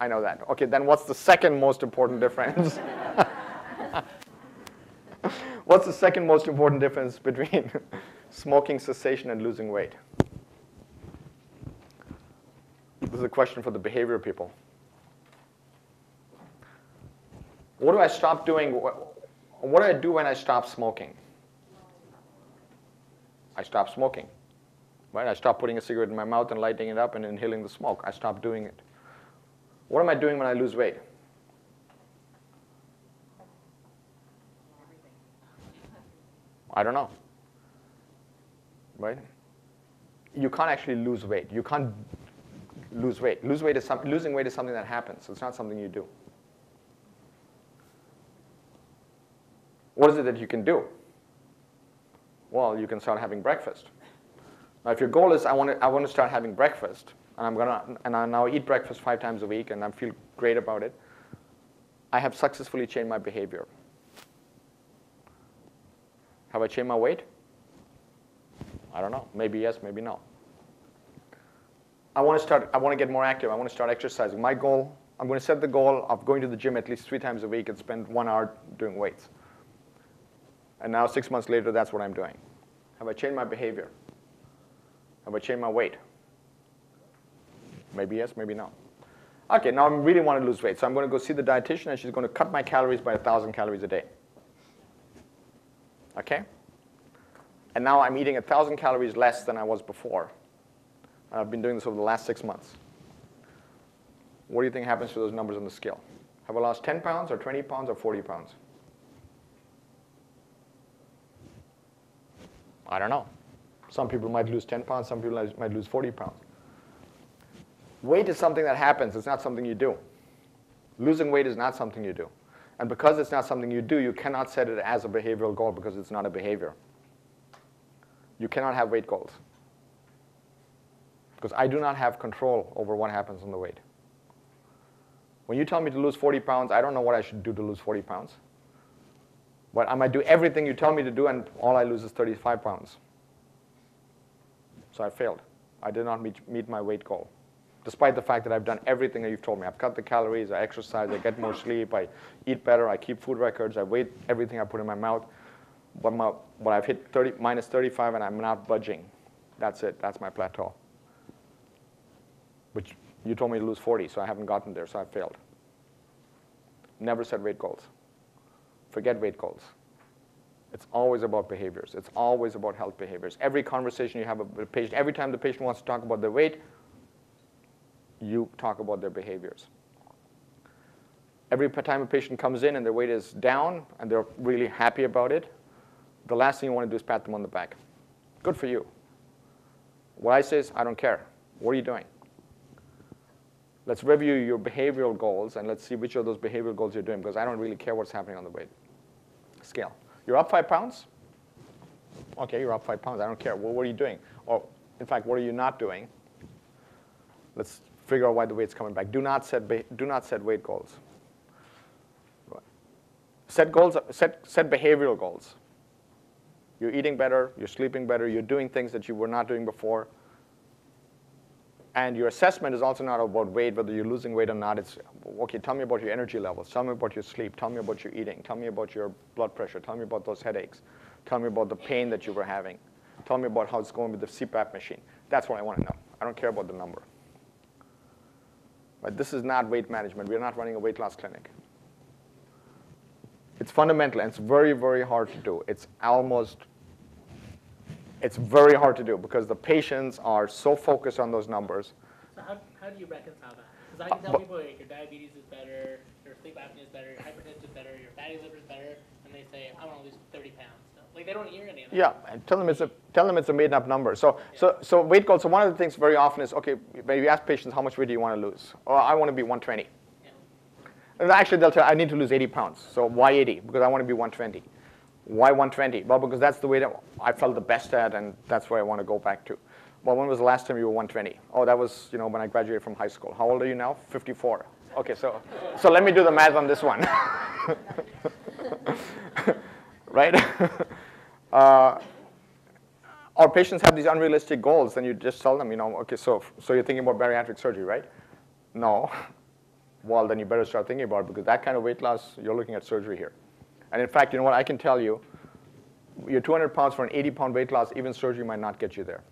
I know that. Okay, then what's the second most important difference? <laughs> what's the second most important difference between <laughs> smoking cessation and losing weight? This is a question for the behavior people. What do I stop doing? What, do I do when I stop smoking? I stop smoking. Right? I stop putting a cigarette in my mouth and lighting it up and inhaling the smoke. I stop doing it. What am I doing when I lose weight? I don't know. Right? You can't actually lose weight. You can't lose weight. Lose weight is some, losing weight is something that happens. So It's not something you do. What is it that you can do? Well, you can start having breakfast. Now, if your goal is I want to, I want to start having breakfast, and I'm gonna and I now eat breakfast five times a week, and I feel great about it, I have successfully changed my behavior. Have I changed my weight? I don't know. Maybe yes, maybe no. I want to start. I want to get more active. I want to start exercising. My goal. I'm going to set the goal of going to the gym at least three times a week and spend one hour doing weights. And now, six months later, that's what I'm doing. Have I changed my behavior? Have I changed my weight? Maybe yes, maybe no. Okay, now I really want to lose weight. So I'm going to go see the dietitian, and she's going to cut my calories by 1,000 calories a day. Okay? And now I'm eating 1,000 calories less than I was before. I've been doing this over the last six months. What do you think happens to those numbers on the scale? Have I lost 10 pounds, or 20 pounds, or 40 pounds? I don't know. Some people might lose 10 pounds, some people might lose 40 pounds. Weight is something that happens, it's not something you do. Losing weight is not something you do. And because it's not something you do, you cannot set it as a behavioral goal because it's not a behavior. You cannot have weight goals. Because I do not have control over what happens on the weight. When you tell me to lose 40 pounds, I don't know what I should do to lose 40 pounds. But I might do everything you tell me to do, and all I lose is 35 pounds. So I failed. I did not meet, meet my weight goal, despite the fact that I've done everything that you've told me. I've cut the calories, I exercise, I get more sleep, I eat better, I keep food records, I weigh everything I put in my mouth. But, my, but I've hit 30, minus 35 and I'm not budging. That's it. That's my plateau. Which you told me to lose 40, so I haven't gotten there, so I failed. Never set weight goals. Forget weight goals. It's always about behaviors. It's always about health behaviors. Every conversation you have with a patient, every time the patient wants to talk about their weight, you talk about their behaviors. Every time a patient comes in and their weight is down and they're really happy about it, the last thing you want to do is pat them on the back. Good for you. What I say is, I don't care. What are you doing? Let's review your behavioral goals and let's see which of those behavioral goals you're doing because I don't really care what's happening on the weight scale. You're up five pounds? Okay, you're up five pounds. I don't care. Well, what are you doing? Or, in fact, what are you not doing? Let's figure out why the weight's coming back. Do not set, do not set weight goals. Set goals, set, set behavioral goals. You're eating better, you're sleeping better, you're doing things that you were not doing before. And your assessment is also not about weight, whether you're losing weight or not. It's, okay, tell me about your energy levels. Tell me about your sleep. Tell me about your eating. Tell me about your blood pressure. Tell me about those headaches. Tell me about the pain that you were having. Tell me about how it's going with the CPAP machine. That's what I want to know. I don't care about the number. But this is not weight management. We're not running a weight loss clinic. It's fundamental, and it's very, very hard to do. It's almost it's very hard to do because the patients are so focused on those numbers. So how, how do you reconcile that? Because I can tell uh, people like, your diabetes is better, your sleep apnea is better, your hypertension is better, your fatty liver is better, and they say, I want to lose 30 pounds. Like they don't hear any of that. Yeah, and tell them it's a tell them it's a made up number. So yeah. so so weight goals. So one of the things very often is okay. When you ask patients how much weight do you want to lose? Oh, I want to be 120. Yeah. And actually, they'll tell I need to lose 80 pounds. So why 80? Because I want to be 120. Why 120? Well, because that's the way that I felt the best at, and that's where I want to go back to. Well, when was the last time you were 120? Oh, that was you know when I graduated from high school. How old are you now? 54. Okay, so so let me do the math on this one. <laughs> right? <laughs> uh, our patients have these unrealistic goals, then you just tell them, you know, okay, so so you're thinking about bariatric surgery, right? No. <laughs> well, then you better start thinking about it because that kind of weight loss, you're looking at surgery here. And in fact, you know what, I can tell you, you're 200 pounds for an 80 pound weight loss, even surgery might not get you there.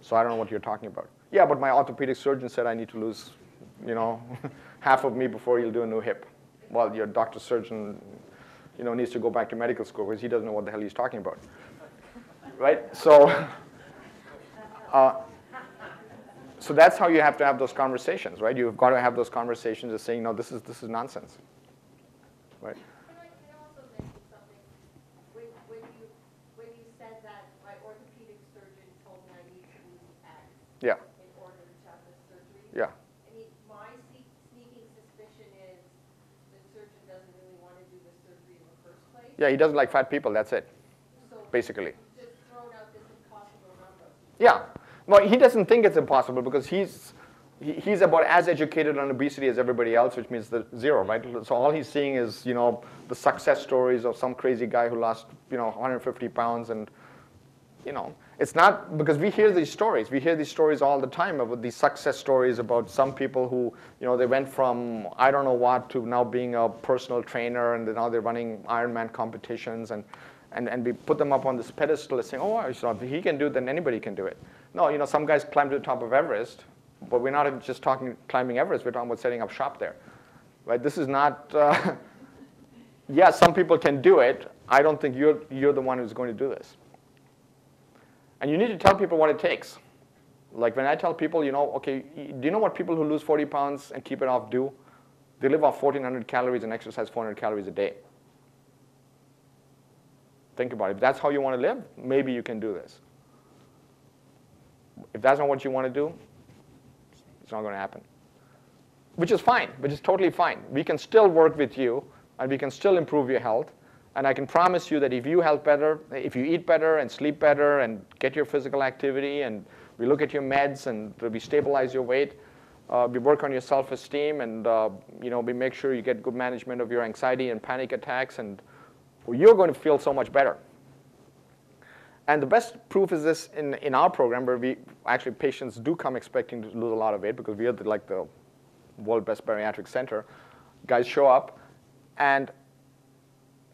So I don't know what you're talking about. Yeah, but my orthopedic surgeon said I need to lose, you know, <laughs> half of me before he'll do a new hip. Well, your doctor surgeon, you know, needs to go back to medical school because he doesn't know what the hell he's talking about. Right? So, uh, so that's how you have to have those conversations, right? You've got to have those conversations of saying, no, this is, this is nonsense. Right? Can I, can I also mention something? When, when you, when you said that my orthopedic surgeon told me I need to lose X Yeah, in order to have this surgery. yeah. I mean, my se- sneaking suspicion is the surgeon doesn't really want to do the surgery in the first place. Yeah, he doesn't like fat people, that's it, So basically. just thrown out this impossible. Yeah. Well, he doesn't think it's impossible because he's, he- he's about as educated on obesity as everybody else, which means the zero, right? So all he's seeing is, you know, the success stories of some crazy guy who lost, you know, 150 pounds and, you know, it's not, because we hear these stories. We hear these stories all the time about these success stories about some people who, you know, they went from I don't know what to now being a personal trainer and now they're running Ironman competitions and, and, and we put them up on this pedestal and saying, oh, so if he can do it, then anybody can do it. No, you know, some guys climb to the top of Everest, but we're not just talking climbing Everest, we're talking about setting up shop there. Right? This is not, uh, <laughs> yeah, some people can do it. I don't think you're, you're the one who's going to do this. And you need to tell people what it takes. Like when I tell people, you know, okay, do you know what people who lose 40 pounds and keep it off do? They live off 1,400 calories and exercise 400 calories a day. Think about it. If that's how you want to live, maybe you can do this. If that's not what you want to do, it's not going to happen. Which is fine, which is totally fine. We can still work with you and we can still improve your health. And I can promise you that if you health better, if you eat better and sleep better and get your physical activity and we look at your meds and we stabilize your weight, uh, we work on your self-esteem and uh, you know we make sure you get good management of your anxiety and panic attacks and you're going to feel so much better. And the best proof is this in, in our program where we actually patients do come expecting to lose a lot of weight because we are the, like the world best bariatric center. Guys show up and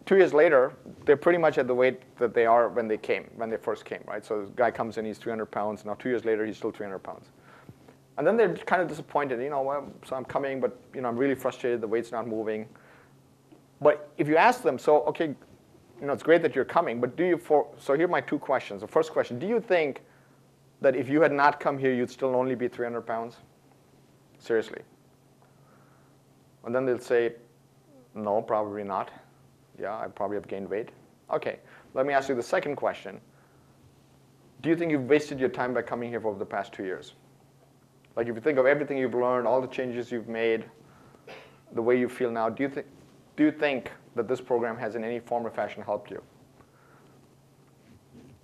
two years later, they're pretty much at the weight that they are when they came, when they first came, right? So this guy comes in, he's 300 pounds. Now two years later, he's still 300 pounds. And then they're kind of disappointed, you know, well, so I'm coming, but you know, I'm really frustrated, the weight's not moving. But if you ask them, so okay, you know, it's great that you're coming, but do you for, so here are my two questions. The first question, do you think that if you had not come here, you'd still only be 300 pounds? Seriously. And then they'll say, no, probably not. Yeah, I probably have gained weight. Okay, let me ask you the second question. Do you think you've wasted your time by coming here for the past two years? Like if you think of everything you've learned, all the changes you've made, the way you feel now, do you, think, do you think that this program has in any form or fashion helped you?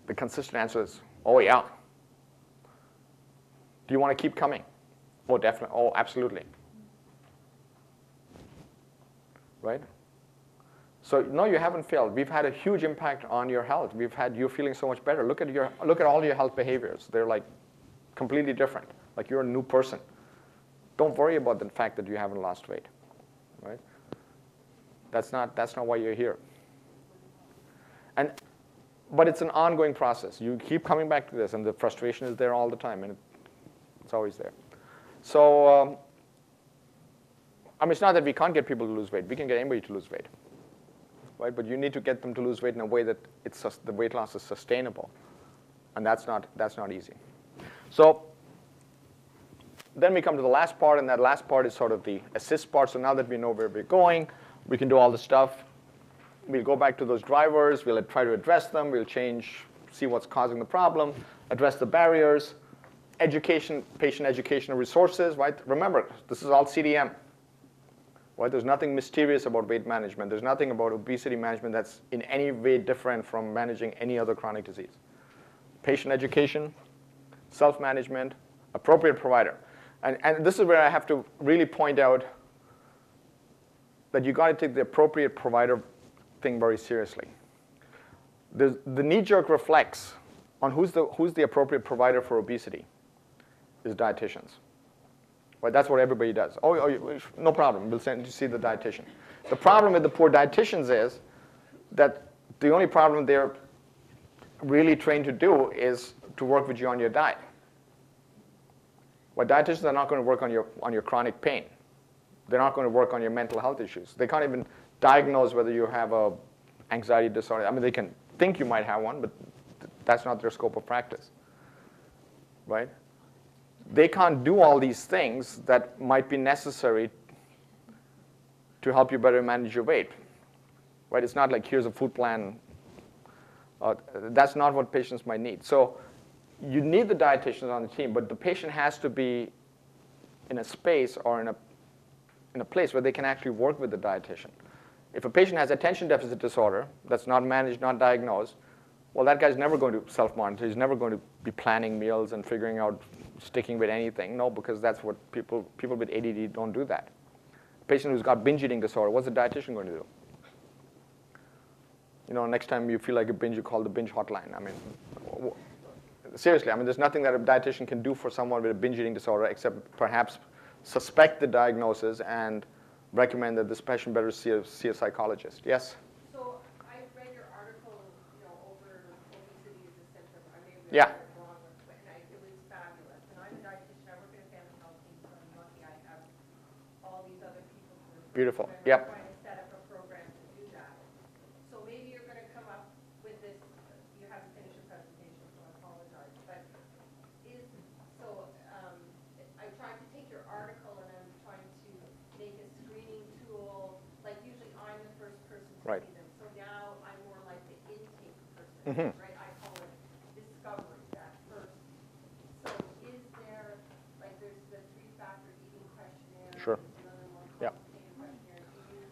The consistent answer is, oh yeah. Do you want to keep coming? Oh, definitely. Oh, absolutely. Right? So no, you haven't failed. We've had a huge impact on your health. We've had you feeling so much better. Look at your look at all your health behaviors. They're like completely different. Like you're a new person. Don't worry about the fact that you haven't lost weight. Right? That's not that's not why you're here. And but it's an ongoing process. You keep coming back to this, and the frustration is there all the time, and it, it's always there. So, um, I mean, it's not that we can't get people to lose weight. We can get anybody to lose weight, right? But you need to get them to lose weight in a way that it's the weight loss is sustainable, and that's not that's not easy. So. Then we come to the last part, and that last part is sort of the assist part. So now that we know where we're going, we can do all the stuff we'll go back to those drivers, we'll try to address them, we'll change, see what's causing the problem, address the barriers, education, patient educational resources, right? Remember, this is all CDM, right? There's nothing mysterious about weight management. There's nothing about obesity management that's in any way different from managing any other chronic disease. Patient education, self-management, appropriate provider. And, and this is where I have to really point out that you got to take the appropriate provider thing very seriously. The, the knee-jerk reflex on who's the, who's the appropriate provider for obesity is dietitians. Right? That's what everybody does. Oh, oh no problem. We'll send you to see the dietitian. The problem with the poor dietitians is that the only problem they're really trained to do is to work with you on your diet. Well, dietitians are not going to work on your, on your chronic pain. They're not going to work on your mental health issues. They can't even diagnose whether you have a anxiety disorder. I mean, they can think you might have one, but th- that's not their scope of practice, right? They can't do all these things that might be necessary to help you better manage your weight, right? It's not like here's a food plan. Uh, that's not what patients might need. So you need the dietitians on the team, but the patient has to be in a space or in a, in a place where they can actually work with the dietitian. If a patient has attention deficit disorder that's not managed, not diagnosed, well, that guy's never going to self-monitor. He's never going to be planning meals and figuring out sticking with anything. No, because that's what people, people with ADD don't do that. A patient who's got binge eating disorder, what's the dietitian going to do? You know, next time you feel like a binge, you call the binge hotline. I mean, seriously, I mean, there's nothing that a dietitian can do for someone with a binge eating disorder except perhaps suspect the diagnosis and recommend that this patient better see a, see a psychologist. Yes? Are. Beautiful. Yep. Trying to set up a program to do that. So maybe you're gonna come up with this, you haven't finished your presentation, so I apologize, but is, so, um, I tried to take your article and I'm trying to make a screening tool, like usually I'm the first person to Right. see them. So now I'm more like the intake Mhm. person, right? I call it discovery, that first. So is there, like, there's the three-factor eating questionnaire. Sure. there's Another more Yep. complicated questionnaire. Do you,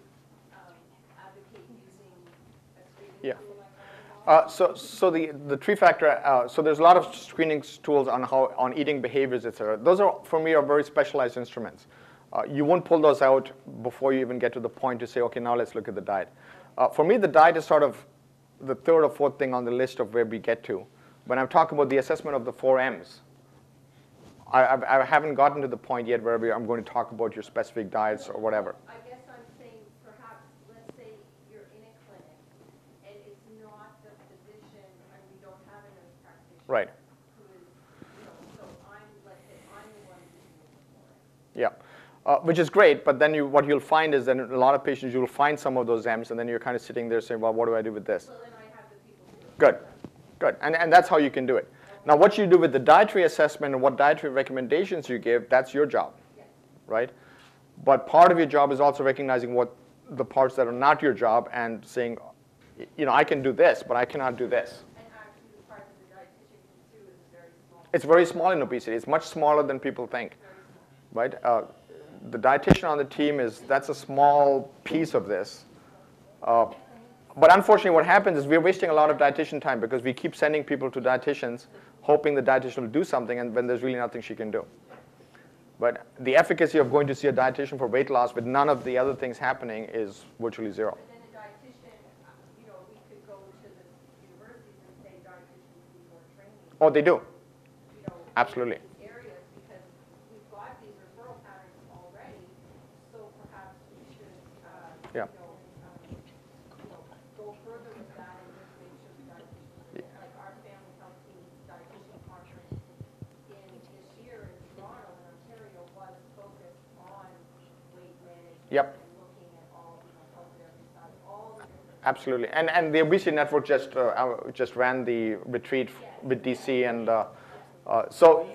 um, advocate using a screening Yeah. tool like that? Uh, so, so the, the three factor, uh, so there's a lot of screening tools on how, on eating behaviors, et cetera. Those are, for me, are very specialized instruments. Uh, you won't pull those out before you even get to the point to say, okay, now let's look at the diet. Uh, for me, the diet is sort of the third or fourth thing on the list of where we get to. When I'm talking about the assessment of the four M's, I, I've- I haven't gotten to the point yet where I'm going to talk about your specific diets or whatever. I guess I'm saying perhaps, let's say you're in a clinic and it's not the physician, and we don't have a nurse practitioner. Right. Who is, you know, so I'm, let's say, I'm the one who's doing it for it. Yeah, uh, which is great, but then you, what you'll find is that a lot of patients, you'll find some of those M's, and then you're kind of sitting there saying, well, what do I do with this? So then I have the people. Good, good, and, and that's how you can do it. Now, what you do with the dietary assessment and what dietary recommendations you give, that's your job, Yes. right? But part of your job is also recognizing what the parts that are not your job and saying, you know, I can do this, but I cannot do this. And actually, the part that the dietitian can do is very small. It's very small in obesity. It's much smaller than people think, right? Uh, the dietitian on the team is that's a small piece of this. Uh, but unfortunately, what happens is we're wasting a lot of dietitian time because we keep sending people to dietitians, hoping the dietitian will do something, and when there's really nothing she can do. But the efficacy of going to see a dietitian for weight loss with none of the other things happening is virtually zero. And then a dietitian, you know, we could go to the universities and say dietitians need more training. Oh, they do. Absolutely. in these areas because we've got these referral patterns already, so perhaps we should, uh, Yeah. um, you know, go further with that and just make sure the dietitians, like our family health team's dietitian conference in this year in Toronto in Ontario was focused on weight management. Yep. And looking at all, you know, health at every size, all the different. Absolutely, and and the obesity network just uh, uh, just ran the retreat with DC, and uh, uh, so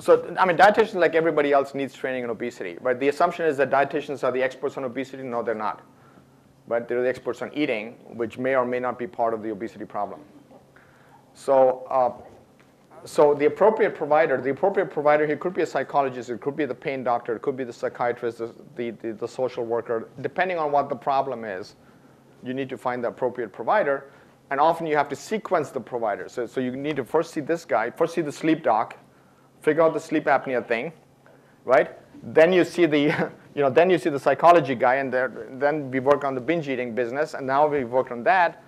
so I mean dietitians like everybody else needs training in obesity, but the assumption is that dietitians are the experts on obesity. No, they're not, but they're the experts on eating, which may or may not be part of the obesity problem. So. Uh, so the appropriate provider, the appropriate provider here could be a psychologist, it could be the pain doctor, it could be the psychiatrist, the, the, the, the social worker, depending on what the problem is you need to find the appropriate provider. And often you have to sequence the provider. So, so you need to first see this guy, first see the sleep doc, figure out the sleep apnea thing, right? Then you see the, <laughs> you know, then you see the psychology guy, and there, then we work on the binge eating business, and now we've worked on that.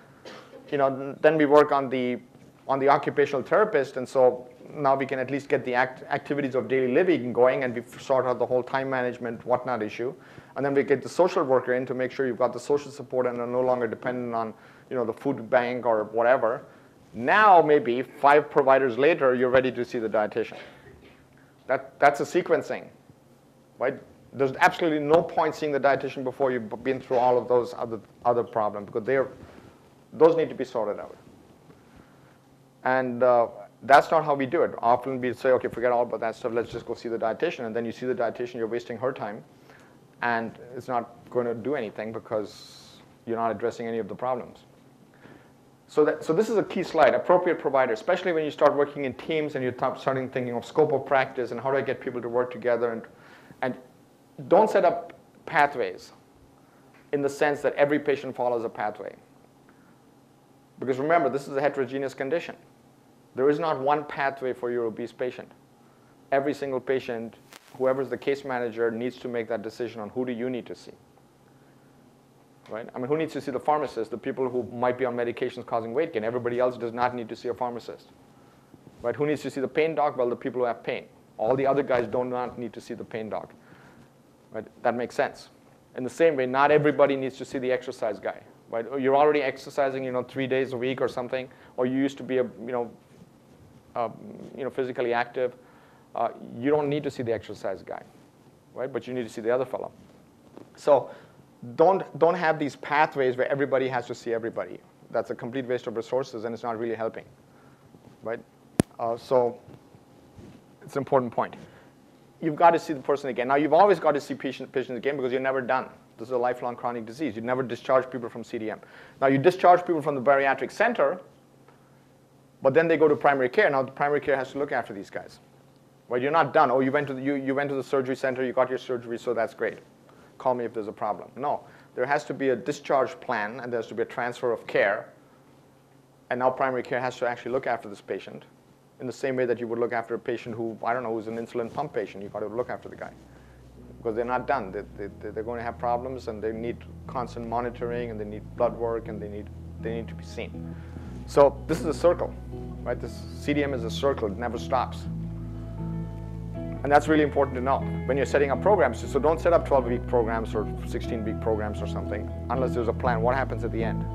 You know, then we work on the on the occupational therapist, and so now we can at least get the act activities of daily living going, and we sort out the whole time management, whatnot issue. And then we get the social worker in to make sure you've got the social support and are no longer dependent on you know, the food bank or whatever. Now, maybe five providers later, you're ready to see the dietitian. That, that's a sequencing, right? There's absolutely no point seeing the dietitian before you've been through all of those other, other problems because they're, those need to be sorted out. And uh, that's not how we do it. Often we say, okay, forget all about that stuff, let's just go see the dietitian. And then you see the dietitian, you're wasting her time, and it's not going to do anything because you're not addressing any of the problems. So, that, so this is a key slide, appropriate provider, especially when you start working in teams and you're starting thinking of scope of practice and how do I get people to work together. And, and don't set up pathways in the sense that every patient follows a pathway. Because remember, this is a heterogeneous condition. There is not one pathway for your obese patient. Every single patient, whoever's the case manager, needs to make that decision on who do you need to see right? I mean, who needs to see the pharmacist? The people who might be on medications causing weight gain. Everybody else does not need to see a pharmacist, right? Who needs to see the pain doc? Well, the people who have pain. All the other guys do not need to see the pain doc, right? That makes sense. In the same way, not everybody needs to see the exercise guy, right? You're already exercising, you know, three days a week or something, or you used to be a, you know, uh, you know, physically active. Uh, you don't need to see the exercise guy, right? But you need to see the other fellow. So don't, don't have these pathways where everybody has to see everybody. That's a complete waste of resources and it's not really helping, right? Uh, so it's an important point. You've got to see the person again. Now, you've always got to see patient, patients again because you're never done. This is a lifelong chronic disease. You never discharge people from CDM. Now, you discharge people from the bariatric center, but then they go to primary care. Now, the primary care has to look after these guys. Right? You're not done. Oh, you went to the, you, you went to the surgery center, you got your surgery, so that's great call me if there's a problem. No, there has to be a discharge plan and there has to be a transfer of care. And now primary care has to actually look after this patient in the same way that you would look after a patient who, I don't know, who's an insulin pump patient. You've got to look after the guy because they're not done. They, they, they're going to have problems and they need constant monitoring and they need blood work and they need, they need to be seen. So this is a circle, right? This CDM is a circle. It never stops. And that's really important to know when you're setting up programs. So don't set up 12-week programs or 16-week programs or something unless there's a plan. What happens at the end?